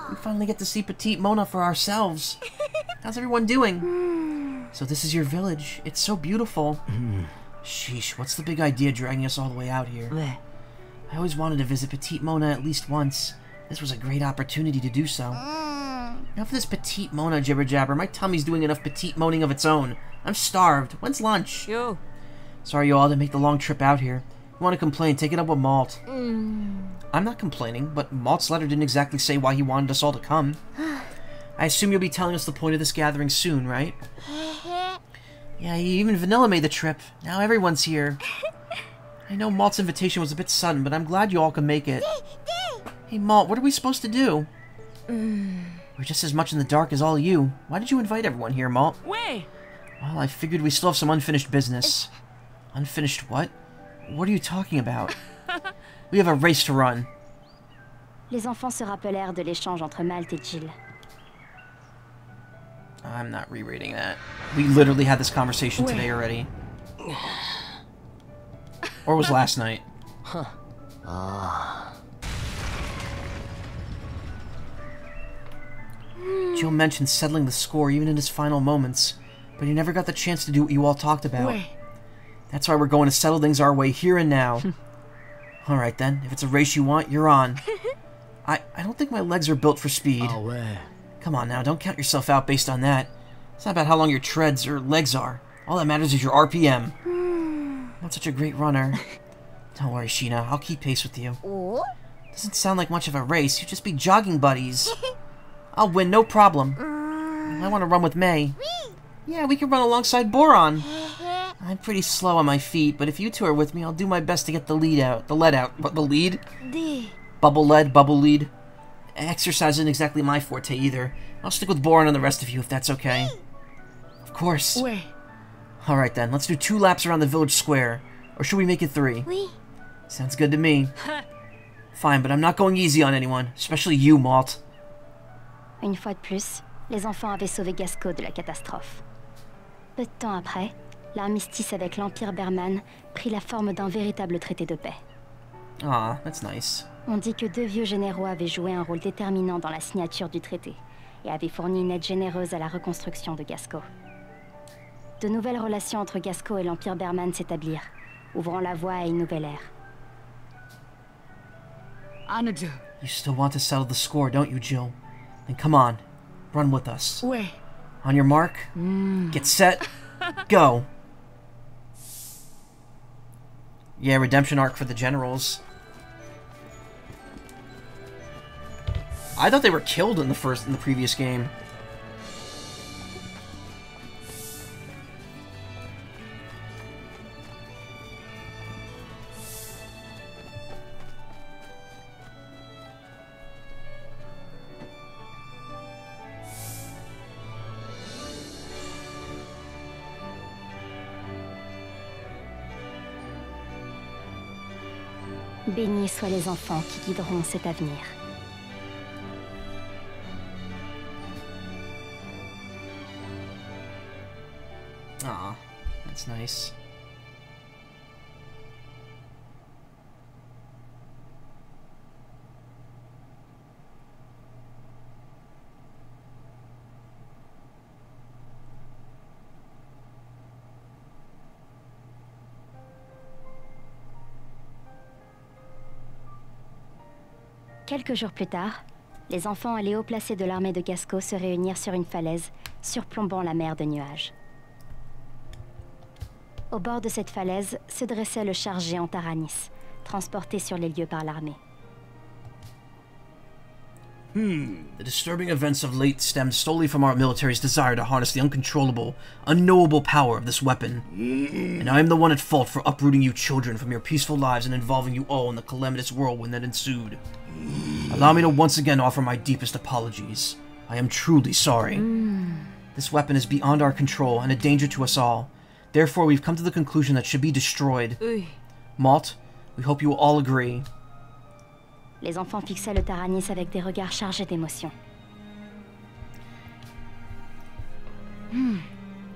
We finally get to see Petite Mona for ourselves. How's everyone doing? Hmm. So this is your village. It's so beautiful. Mm-hmm. Sheesh, what's the big idea dragging us all the way out here? Ouais. I always wanted to visit Petite Mona at least once. This was a great opportunity to do so. Mm. Enough of this Petite Mona jibber jabber. My tummy's doing enough petite moaning of its own. I'm starved. When's lunch? Yo. Sorry you all to make the long trip out here. If you want to complain, take it up with Malt. Mm. I'm not complaining, but Malt's letter didn't exactly say why he wanted us all to come. I assume you'll be telling us the point of this gathering soon, right? Mm-hmm. Yeah, even Vanilla made the trip. Now everyone's here. I know Malt's invitation was a bit sudden, but I'm glad you all can make it. Hey, Malt, what are we supposed to do? Mm. We're just as much in the dark as all you. Why did you invite everyone here, Malt? Wait. Well, I figured we still have some unfinished business. Unfinished what? What are you talking about? we have a race to run. Les enfants se rappelèrent de l'échange entre Malte et Jill. I'm not rereading that. We literally had this conversation today already. Or was last night. Jill mentioned settling the score even in his final moments, but he never got the chance to do what you all talked about. Wait. That's why we're going to settle things our way here and now. Hmm. Alright then, if it's a race you want, you're on. I, I don't think my legs are built for speed. Oh, ouais. Come on now, don't count yourself out based on that. It's not about how long your treads or legs are. All that matters is your RPM. Not such a great runner. Don't worry, Sheena, I'll keep pace with you. Doesn't sound like much of a race, you'd just be jogging buddies. I'll win, no problem. I want to run with May. Yeah, we can run alongside Boron. I'm pretty slow on my feet, but if you two are with me, I'll do my best to get the lead out. The lead out. What, the lead? Bubble lead, bubble lead. Exercise isn't exactly my forte either. I'll stick with Boron and the rest of you if that's okay. Of course. Wait. Alright then, let's do two laps around the village square. Or should we make it three? Oui. Sounds good to me. Fine, but I'm not going easy on anyone, especially you, Malt. Une fois de plus, les enfants avaient sauvé Gasco de la catastrophe. Peu de temps après, l'armistice avec l'Empire Berman prit la forme d'un véritable traité de paix. Ah, that's nice. On dit que deux vieux généraux avaient joué un rôle déterminant dans la signature du traité et avaient fourni une aide généreuse à la reconstruction de Gasco. De nouvelles relations entre Gasco et l'Empire Berman s'établirent, ouvrant la voie à une nouvelle ère. Anadu. You still want to settle the score, don't you, Jill? Then come on, run with us. Ouais. On your mark, get set, go. Yeah, redemption arc for the generals. I thought they were killed in the first in the previous game. Bénis soient les enfants qui guideront cet avenir. Aw, that's nice. Quelques jours plus tard, les enfants et les hauts placés de l'armée de Gasco se réunirent sur une falaise, surplombant la mer de nuages. Au bord de cette falaise se dressait le char géant Taranis, transporté sur les lieux par l'armée. Hmm, the disturbing events of late stem solely from our military's desire to harness the uncontrollable, unknowable power of this weapon. And I am the one at fault for uprooting you children from your peaceful lives and involving you all in the calamitous whirlwind that ensued. Allow me to once again offer my deepest apologies. I am truly sorry. Hmm. This weapon is beyond our control and a danger to us all. Therefore, we've come to the conclusion that should be destroyed. Oui. Malt, we hope you will all agree. Les enfants fixaient le Taranis avec des regards chargés d'émotion. Hmm.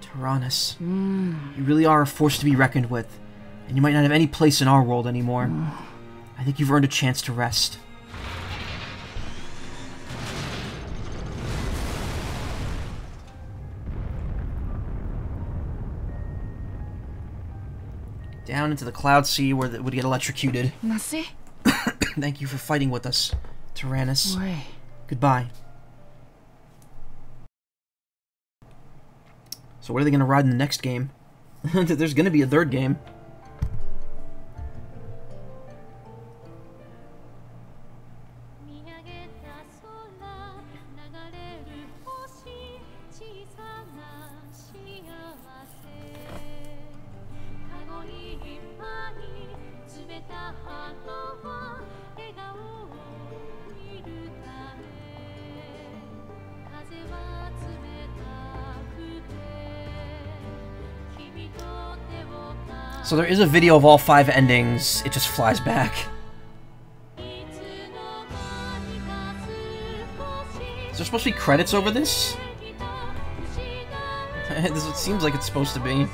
Taranis, hmm. you really are a force to be reckoned with, and you might not have any place in our world anymore. Hmm. I think you've earned a chance to rest. Down into the cloud sea where it would get electrocuted. Thank you for fighting with us, Taranis. Goodbye. So what are they gonna ride in the next game? There's gonna be a third game. So there is a video of all five endings, it just flies back. Is there supposed to be credits over this? this seems like it's supposed to be.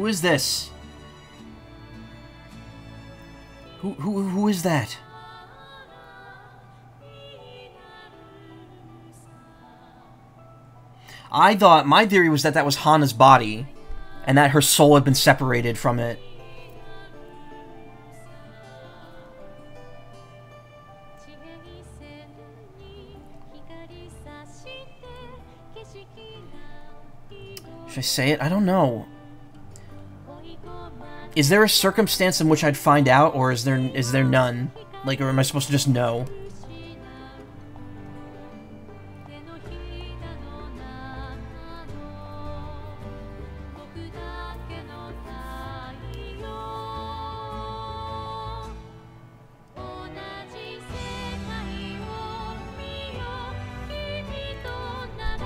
Who is this? Who who who is that? I thought my theory was that that was Hana's body, and that her soul had been separated from it. Should I say it? I don't know. Is there a circumstance in which I'd find out, or is there is there none? Like, or am I supposed to just know?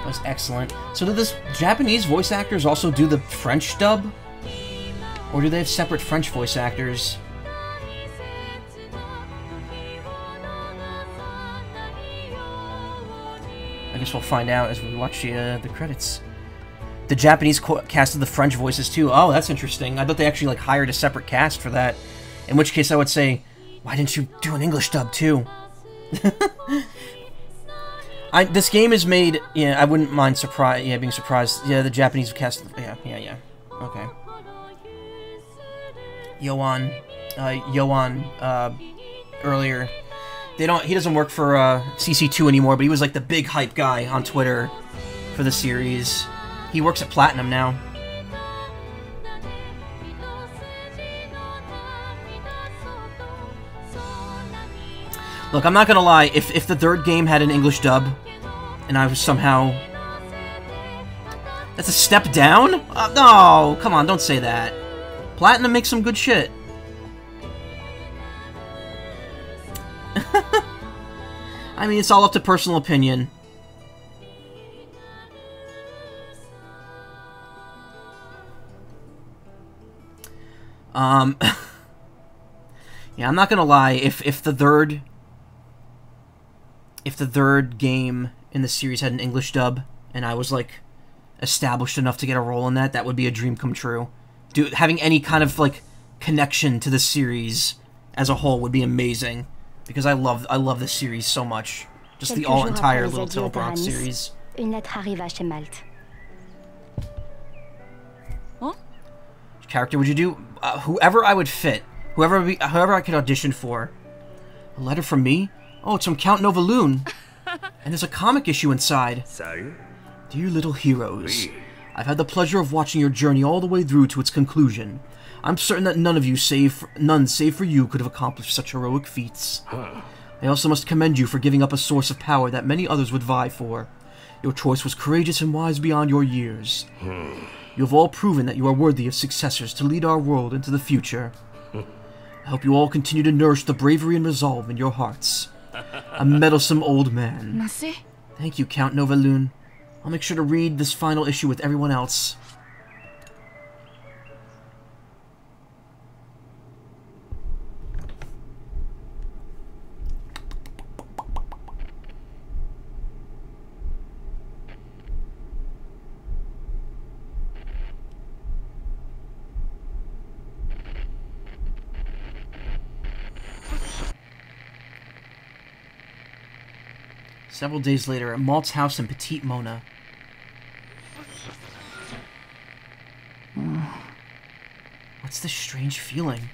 That's excellent. So did this Japanese voice actors also do the French dub? Or do they have separate French voice actors? I guess we'll find out as we watch the, uh, the credits. The Japanese casted the French voices too. Oh, that's interesting. I thought they actually like hired a separate cast for that. In which case, I would say, why didn't you do an English dub too? I this game is made. Yeah, I wouldn't mind surprise. Yeah, being surprised. Yeah, the Japanese cast. Yeah, yeah, yeah. Okay. Yoan, uh, Yoan, uh, earlier. They don't. He doesn't work for uh, CC2 anymore, but he was like the big hype guy on Twitter for the series. He works at Platinum now. Look, I'm not gonna lie. If if the third game had an English dub, and I was somehow that's a step down? Uh, no, come on, don't say that. Platinum makes some good shit. I mean, it's all up to personal opinion. Um, yeah, I'm not gonna lie. If if the third, if the third game in the series had an English dub, and I was like established enough to get a role in that, that would be a dream come true. Dude, having any kind of like connection to the series as a whole would be amazing because I love I love this series so much. Just the Quelques all entire après Little adieux Tail à Bronx Taranis, series. Une lettre arriva chez Malte. Which character would you do? Uh, whoever I would fit, whoever we, whoever I could audition for. A letter from me? Oh, it's from Count Novaloon. and there's a comic issue inside. Sérieux Dear little heroes, I've had the pleasure of watching your journey all the way through to its conclusion. I'm certain that none of you, save none save for you, could have accomplished such heroic feats. I also must commend you for giving up a source of power that many others would vie for. Your choice was courageous and wise beyond your years. You have all proven that you are worthy of successors to lead our world into the future. I hope you all continue to nourish the bravery and resolve in your hearts. A meddlesome old man. Merci. Thank you, Count Novaloon. I'll make sure to read this final issue with everyone else. Several days later, at Malt's house in Petite Mona. What's this strange feeling?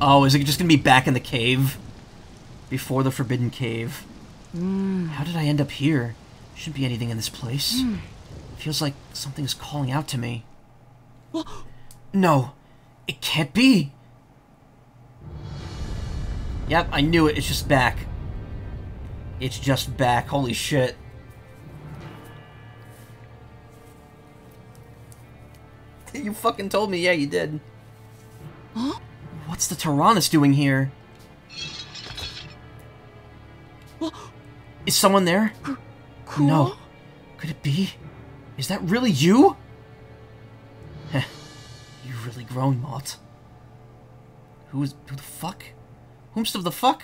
Oh, is it just gonna be back in the cave? Before the Forbidden Cave? Mm. How did I end up here? Shouldn't be anything in this place. Mm. Feels like something's calling out to me. No, it can't be. Yep, I knew it. It's just back. It's just back. Holy shit. You fucking told me. Yeah, you did. Huh? What's the Taranis doing here? Is someone there? No. Could it be? Is that really you? Heh. You've really grown, Mott. Who is... Who the fuck? Whomst of the fuck?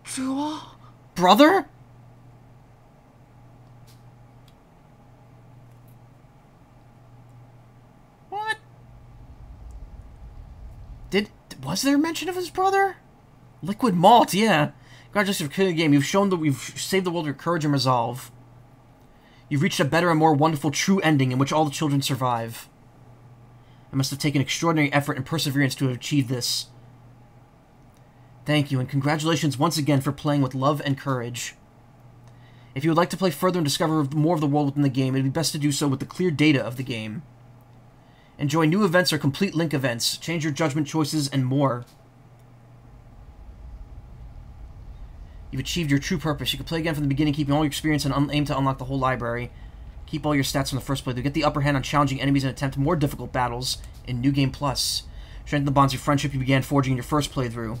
tu vois Brother? What? Did was there mention of his brother? Liquid Malt, yeah. Congratulations for killing the game. You've shown that we've saved the world with your courage and resolve. You've reached a better and more wonderful true ending in which all the children survive. It must have taken extraordinary effort and perseverance to have achieved this. Thank you, and congratulations once again for playing with love and courage. If you would like to play further and discover more of the world within the game, it would be best to do so with the clear data of the game. Enjoy new events or complete link events, change your judgment choices, and more. You've achieved your true purpose. You can play again from the beginning, keeping all your experience and aim to unlock the whole library. Keep all your stats from the first playthrough. Get the upper hand on challenging enemies and attempt more difficult battles in New Game Plus. Strengthen the bonds of friendship you began forging in your first playthrough.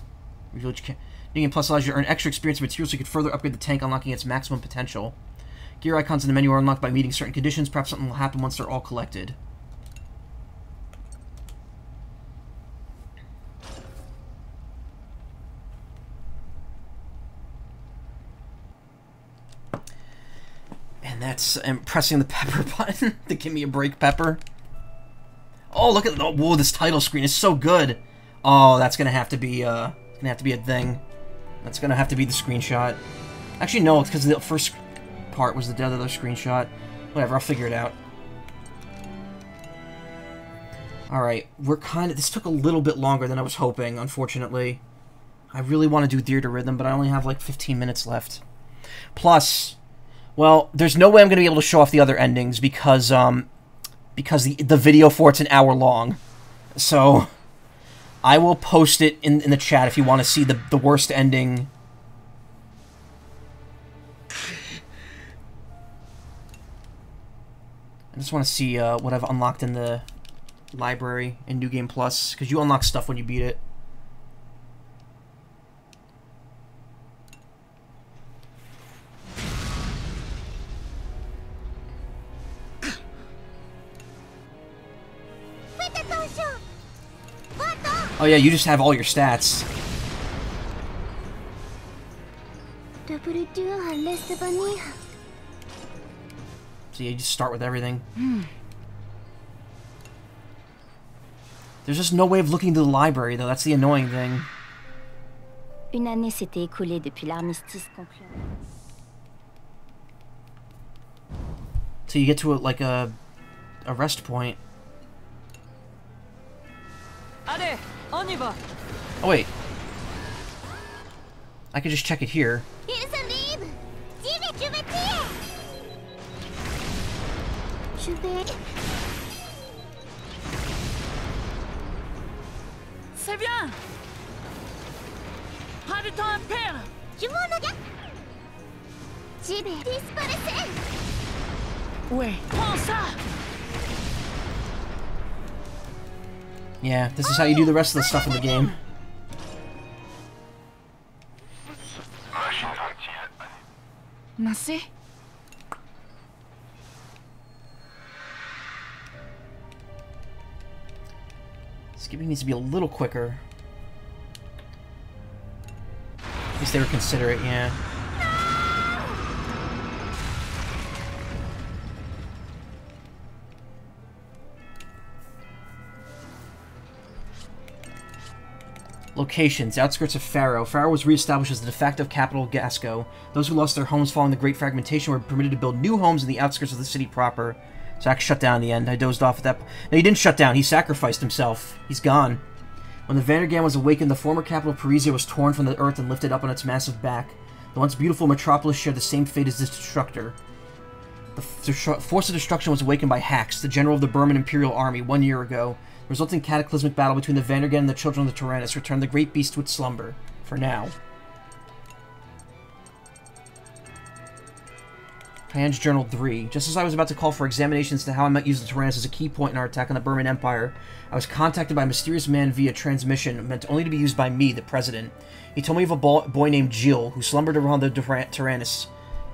Reveal what you can. New Game Plus allows you to earn extra experience and materials so you can further upgrade the tank, unlocking its maximum potential. Gear icons in the menu are unlocked by meeting certain conditions. Perhaps something will happen once they're all collected. And that's I'm pressing the pepper button to give me a break pepper. Oh, look at oh, whoa! This title screen is so good. Oh, that's gonna have to be uh, gonna have to be a thing. That's gonna have to be the screenshot. Actually, no, it's because the first part was the dead other screenshot. Whatever, I'll figure it out. Alright, we're kind of... This took a little bit longer than I was hoping, unfortunately. I really want to do Theatrhythm, but I only have like 15 minutes left. Plus, well, there's no way I'm going to be able to show off the other endings because, um, because the, the video for it's an hour long. So, I will post it in, in the chat if you want to see the, the worst ending I just want to see uh, what I've unlocked in the library in New Game Plus, because you unlock stuff when you beat it. Oh yeah, you just have all your stats. So you just start with everything. There's just no way of looking to the library, though. That's the annoying thing. Une année s'était écoulée depuis l'armistice conclu. So you get to a, like a a rest point. Oh wait, I could just check it here. Ils arrivent J'y vais, je vais tirer Je. C'est bien. Pas de temps à perdre. Je m'en regarde J'y vais disparaître Ouais. Prends ça. Yeah, this is how you do the rest of the stuff in the game. Massé. Skipping needs to be a little quicker. At least they were considerate, yeah. Locations, outskirts of Faro. Faro was reestablished as the de facto capital of Gasco. Those who lost their homes following the Great Fragmentation were permitted to build new homes in the outskirts of the city proper. Zack shut down in the end. I dozed off at that. No, he didn't shut down. He sacrificed himself. He's gone. When the Vanargand was awakened, the former capital Parisia was torn from the earth and lifted up on its massive back. The once beautiful metropolis shared the same fate as this destructor. The force of destruction was awakened by Hax, the general of the Berman Imperial Army, one year ago. Resulting cataclysmic battle between the Vanargand and the children of the Taranis returned the great beast to its slumber. For now. Pan's Journal 3. Just as I was about to call for examinations to how I might use the Taranis as a key point in our attack on the Berman Empire, I was contacted by a mysterious man via transmission meant only to be used by me, the President. He told me of a boy named Jill who slumbered around the Tyra- Taranis,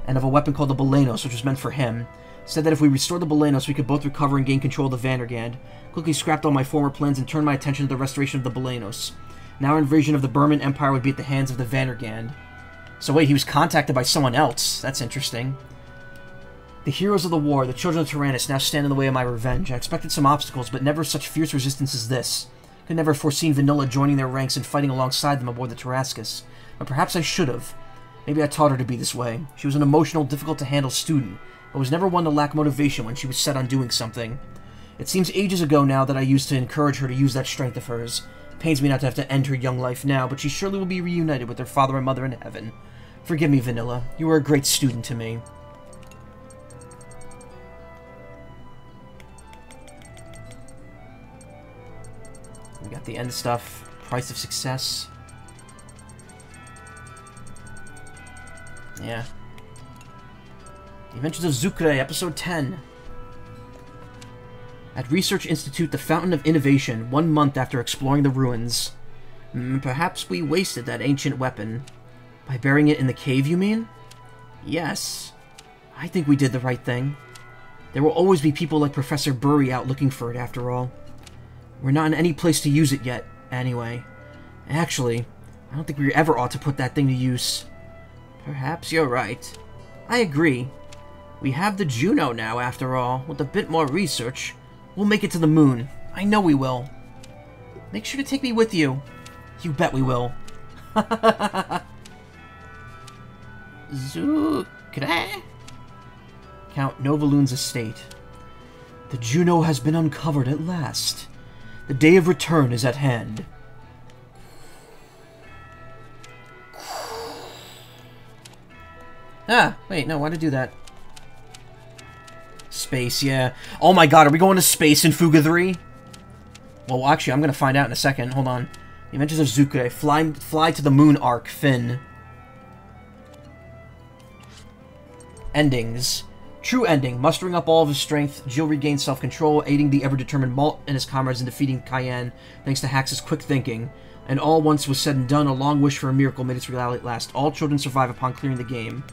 and of a weapon called the Belenus, which was meant for him. Said that if we restored the Belenus, we could both recover and gain control of the Vanargand. Quickly scrapped all my former plans and turned my attention to the restoration of the Belenus. Now our invasion of the Berman Empire would be at the hands of the Vanargand. So wait, he was contacted by someone else. That's interesting. The heroes of the war, the children of Taranis, now stand in the way of my revenge. I expected some obstacles, but never such fierce resistance as this. Could never have foreseen Vanilla joining their ranks and fighting alongside them aboard the Tarascus. But perhaps I should have. Maybe I taught her to be this way. She was an emotional, difficult to handle student, but was never one to lack motivation when she was set on doing something. It seems ages ago now that I used to encourage her to use that strength of hers. It Pains me not to have to end her young life now, but she surely will be reunited with her father and mother in heaven. Forgive me, Vanilla. You were a great student to me. We got the end stuff. Price of success. Yeah. The Adventures of Zucre, episode 10. At Research Institute, the Fountain of Innovation, one month after exploring the ruins. Hmm, perhaps we wasted that ancient weapon. By burying it in the cave, you mean? Yes. I think we did the right thing. There will always be people like Professor Burry out looking for it, after all. We're not in any place to use it yet, anyway. Actually, I don't think we ever ought to put that thing to use. Perhaps you're right. I agree. We have the Juno now, after all. With a bit more research, we'll make it to the moon. I know we will. Make sure to take me with you. You bet we will. Zucre? Count Novaloon's estate. The Juno has been uncovered at last. The day of return is at hand. Ah, wait, no, why did I do that? Space, yeah. Oh my god, are we going to space in Fuga 3? Well, actually, I'm gonna find out in a second. Hold on. The Adventures of Zucre. Fly, fly to the moon arc, Finn. Endings. True ending. Mustering up all of his strength, Jill regains self-control, aiding the ever-determined Malt and his comrades in defeating Cayenne, thanks to Hax's quick thinking. And all once was said and done, a long wish for a miracle made its reality at last. All children survive upon clearing the game.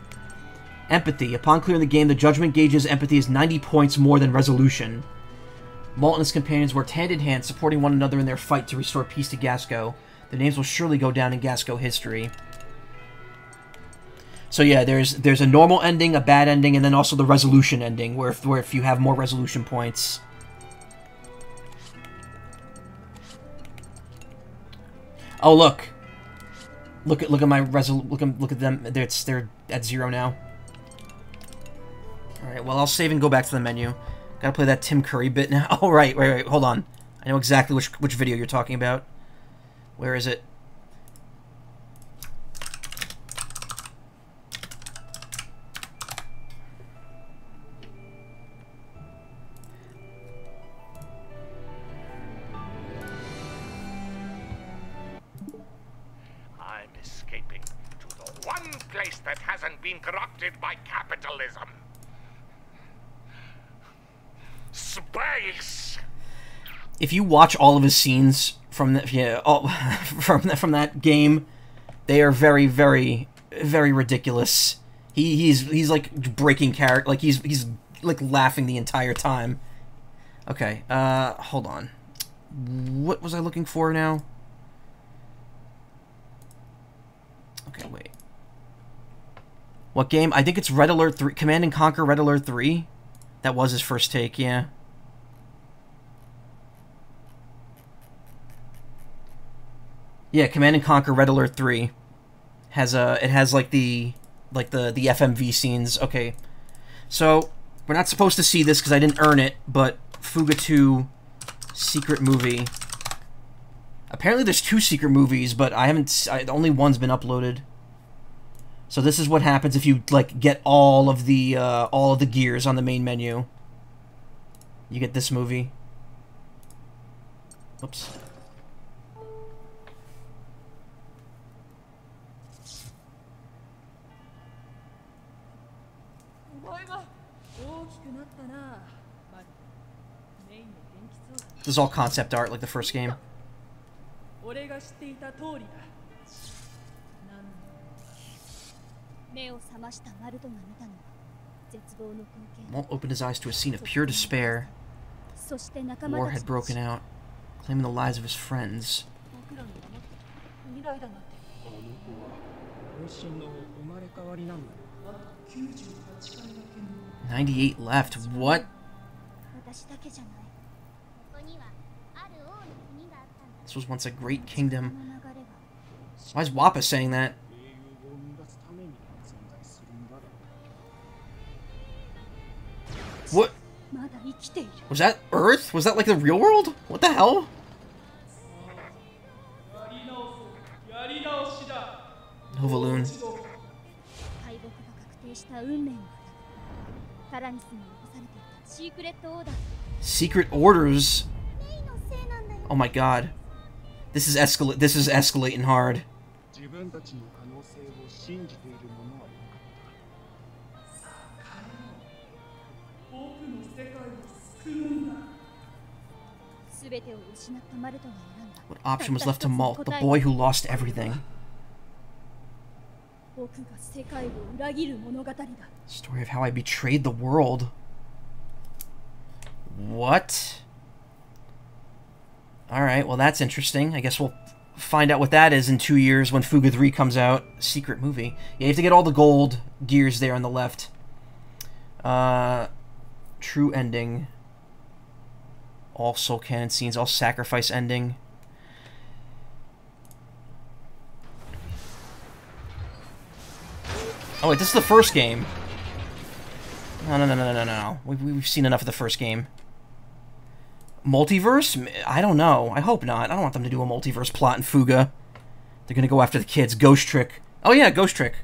Empathy. Upon clearing the game, the judgment gauge's empathy is 90 points more than resolution. Malt and his companions worked hand in hand, supporting one another in their fight to restore peace to Gasco. Their names will surely go down in Gasco history. So yeah, there's there's a normal ending, a bad ending, and then also the resolution ending, where if, where if you have more resolution points. Oh look, look at look at my resol look at look at them. It's they're at zero now. All right, well I'll save and go back to the menu. Gotta play that Tim Curry bit now. Oh right, wait, wait, hold on. I know exactly which which video you're talking about. Where is it? I'm escaping to the one place that hasn't been corrupted by capitalism. Space! if you watch all of his scenes from the yeah all, from the, from that game, they are very very very ridiculous. He he's he's like breaking character like he's he's like laughing the entire time. Okay, uh, hold on. What was I looking for now? Okay, wait. What game? I think it's Red Alert 3. Command and Conquer Red Alert 3. That was his first take, yeah. Yeah, Command and Conquer Red Alert 3 has a it has like the like the the FMV scenes. Okay. So, we're not supposed to see this cuz I didn't earn it, but Fuga 2 secret movie. Apparently there's two secret movies, but I haven't I, only one's been uploaded. So this is what happens if you like get all of the uh, all of the gears on the main menu. You get this movie. Oops. This is all concept art, like the first game. Won't his eyes to a scene of pure despair. War had broken out, claiming the lives of his friends. Ninety-eight left. What? Was once a great kingdom. Why is Wappa saying that? What? Was that Earth? Was that like the real world? What the hell? Novaloon. Secret orders? Oh my god. This is escal this is escalating hard. What option was left to Malt, the boy who lost everything? Story of how I betrayed the world. What? Alright, well that's interesting. I guess we'll find out what that is in two years when Fuga 3 comes out. Secret movie. Yeah, you have to get all the gold gears there on the left. Uh, true ending. All soul cannon scenes, all sacrifice ending. Oh wait, this is the first game. No, no, no, no, no, no, no. We've, we've seen enough of the first game. Multiverse? I don't know. I hope not. I don't want them to do a multiverse plot in Fuga. They're gonna go after the kids. Ghost Trick. Oh yeah, Ghost Trick.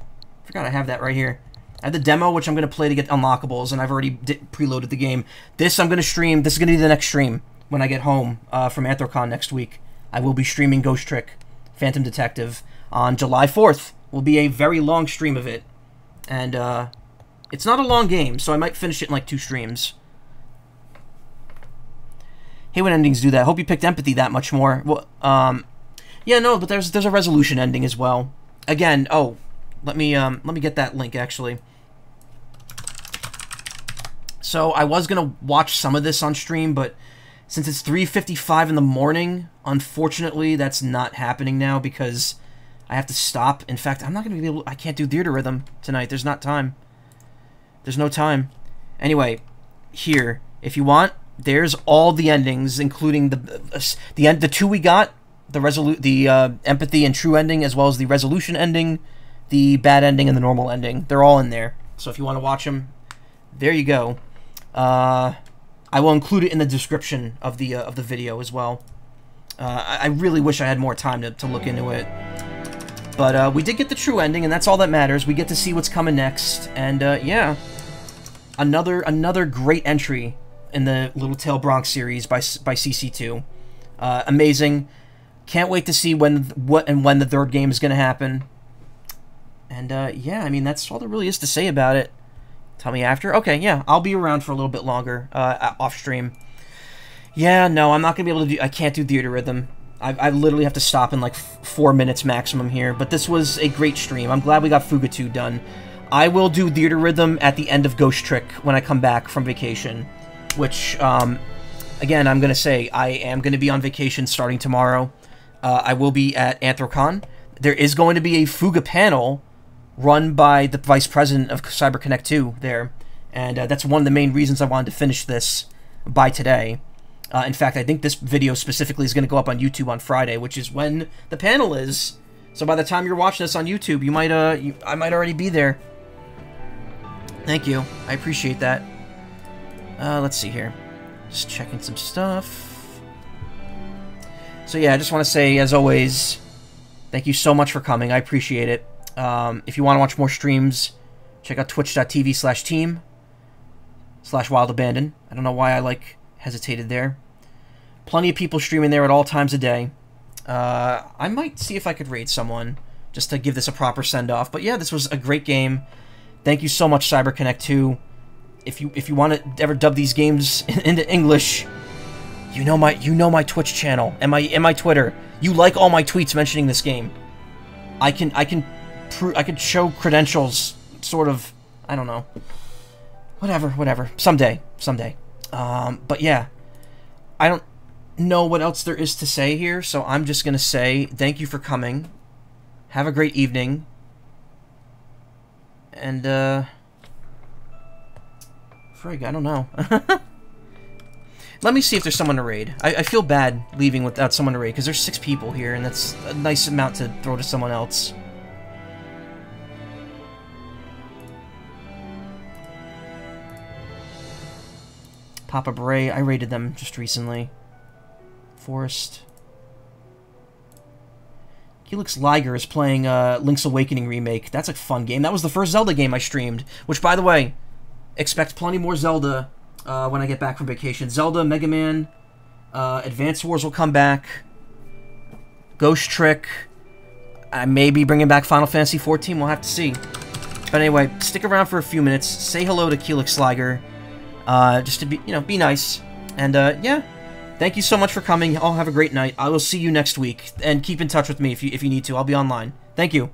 Forgot I have that right here. I have the demo, which I'm gonna play to get unlockables, and I've already preloaded the game. This I'm gonna stream. This is gonna be the next stream when I get home uh, from Anthrocon next week. I will be streaming Ghost Trick, Phantom Detective, on July 4th. Will be a very long stream of it, and uh, it's not a long game, so I might finish it in like two streams. Hate when endings do that. Hope you picked empathy that much more. Well, um, yeah, no, but there's there's a resolution ending as well. Again, oh, let me um let me get that link actually. So I was gonna watch some of this on stream, but since it's 3:55 in the morning, unfortunately that's not happening now because I have to stop. In fact, I'm not gonna be able. I can't do Theatrhythm tonight. There's not time. There's no time. Anyway, here, if you want, there's all the endings, including the the end, the two we got, the resolute, the uh, empathy and true ending, as well as the resolution ending, the bad ending, and the normal ending. They're all in there. So if you want to watch them, there you go. Uh, I will include it in the description of the uh, of the video as well. Uh, I, I really wish I had more time to, to look into it. But uh, we did get the true ending, and that's all that matters. We get to see what's coming next, and yeah, another another great entry in the Little Tail Bronx series by by CC2. Uh, amazing. Can't wait to see when what and when the third game is going to happen. And uh, yeah, I mean that's all there really is to say about it. Tell me after. Okay, yeah, I'll be around for a little bit longer uh, off stream. Yeah, no, I'm not gonna be able to do. I can't do Theatrhythm. I, I literally have to stop in like four minutes maximum here. But this was a great stream. I'm glad we got Fuga 2 done. I will do Theatrhythm at the end of Ghost Trick when I come back from vacation. Which, um, again, I'm gonna say I am gonna be on vacation starting tomorrow. Uh, I will be at Anthrocon. There is going to be a Fuga panel run by the vice president of CyberConnect 2 there, and uh, that's one of the main reasons I wanted to finish this by today. Uh, in fact, I think this video specifically is going to go up on YouTube on Friday, which is when the panel is. So by the time you're watching this on YouTube, you might uh, you, I might already be there. Thank you, I appreciate that. Uh, let's see here, just checking some stuff. So yeah, I just want to say, as always, thank you so much for coming. I appreciate it. Um, if you want to watch more streams, check out twitch.tv slash team slash wild abandon. I don't know why I like hesitated there. Plenty of people streaming there at all times a day. Uh, I might see if I could raid someone just to give this a proper send off. But yeah, this was a great game. Thank you so much, CyberConnect 2. If you if you want to ever dub these games into English, you know my you know my Twitch channel and my and my Twitter. You like all my tweets mentioning this game. I can I can I could show credentials, sort of. I don't know. Whatever, whatever. Someday, someday. Um, but yeah, I don't know what else there is to say here, so I'm just gonna say thank you for coming. Have a great evening. And uh, frig, I don't know. Let me see if there's someone to raid. I, I feel bad leaving without someone to raid because there's six people here, and that's a nice amount to throw to someone else. Papa Bray, I raided them just recently. Forest. Helix Liger is playing uh, Link's Awakening remake. That's a fun game. That was the first Zelda game I streamed. Which, by the way, expect plenty more Zelda uh, when I get back from vacation. Zelda, Mega Man, uh, Advance Wars will come back. Ghost Trick. I may be bringing back Final Fantasy XIV. We'll have to see. But anyway, stick around for a few minutes. Say hello to Helix Liger. Uh, just to be, you know, be nice. And, uh, yeah. Thank you so much for coming. I'll have a great night. I will see you next week. And keep in touch with me if you if you need to. I'll be online. Thank you.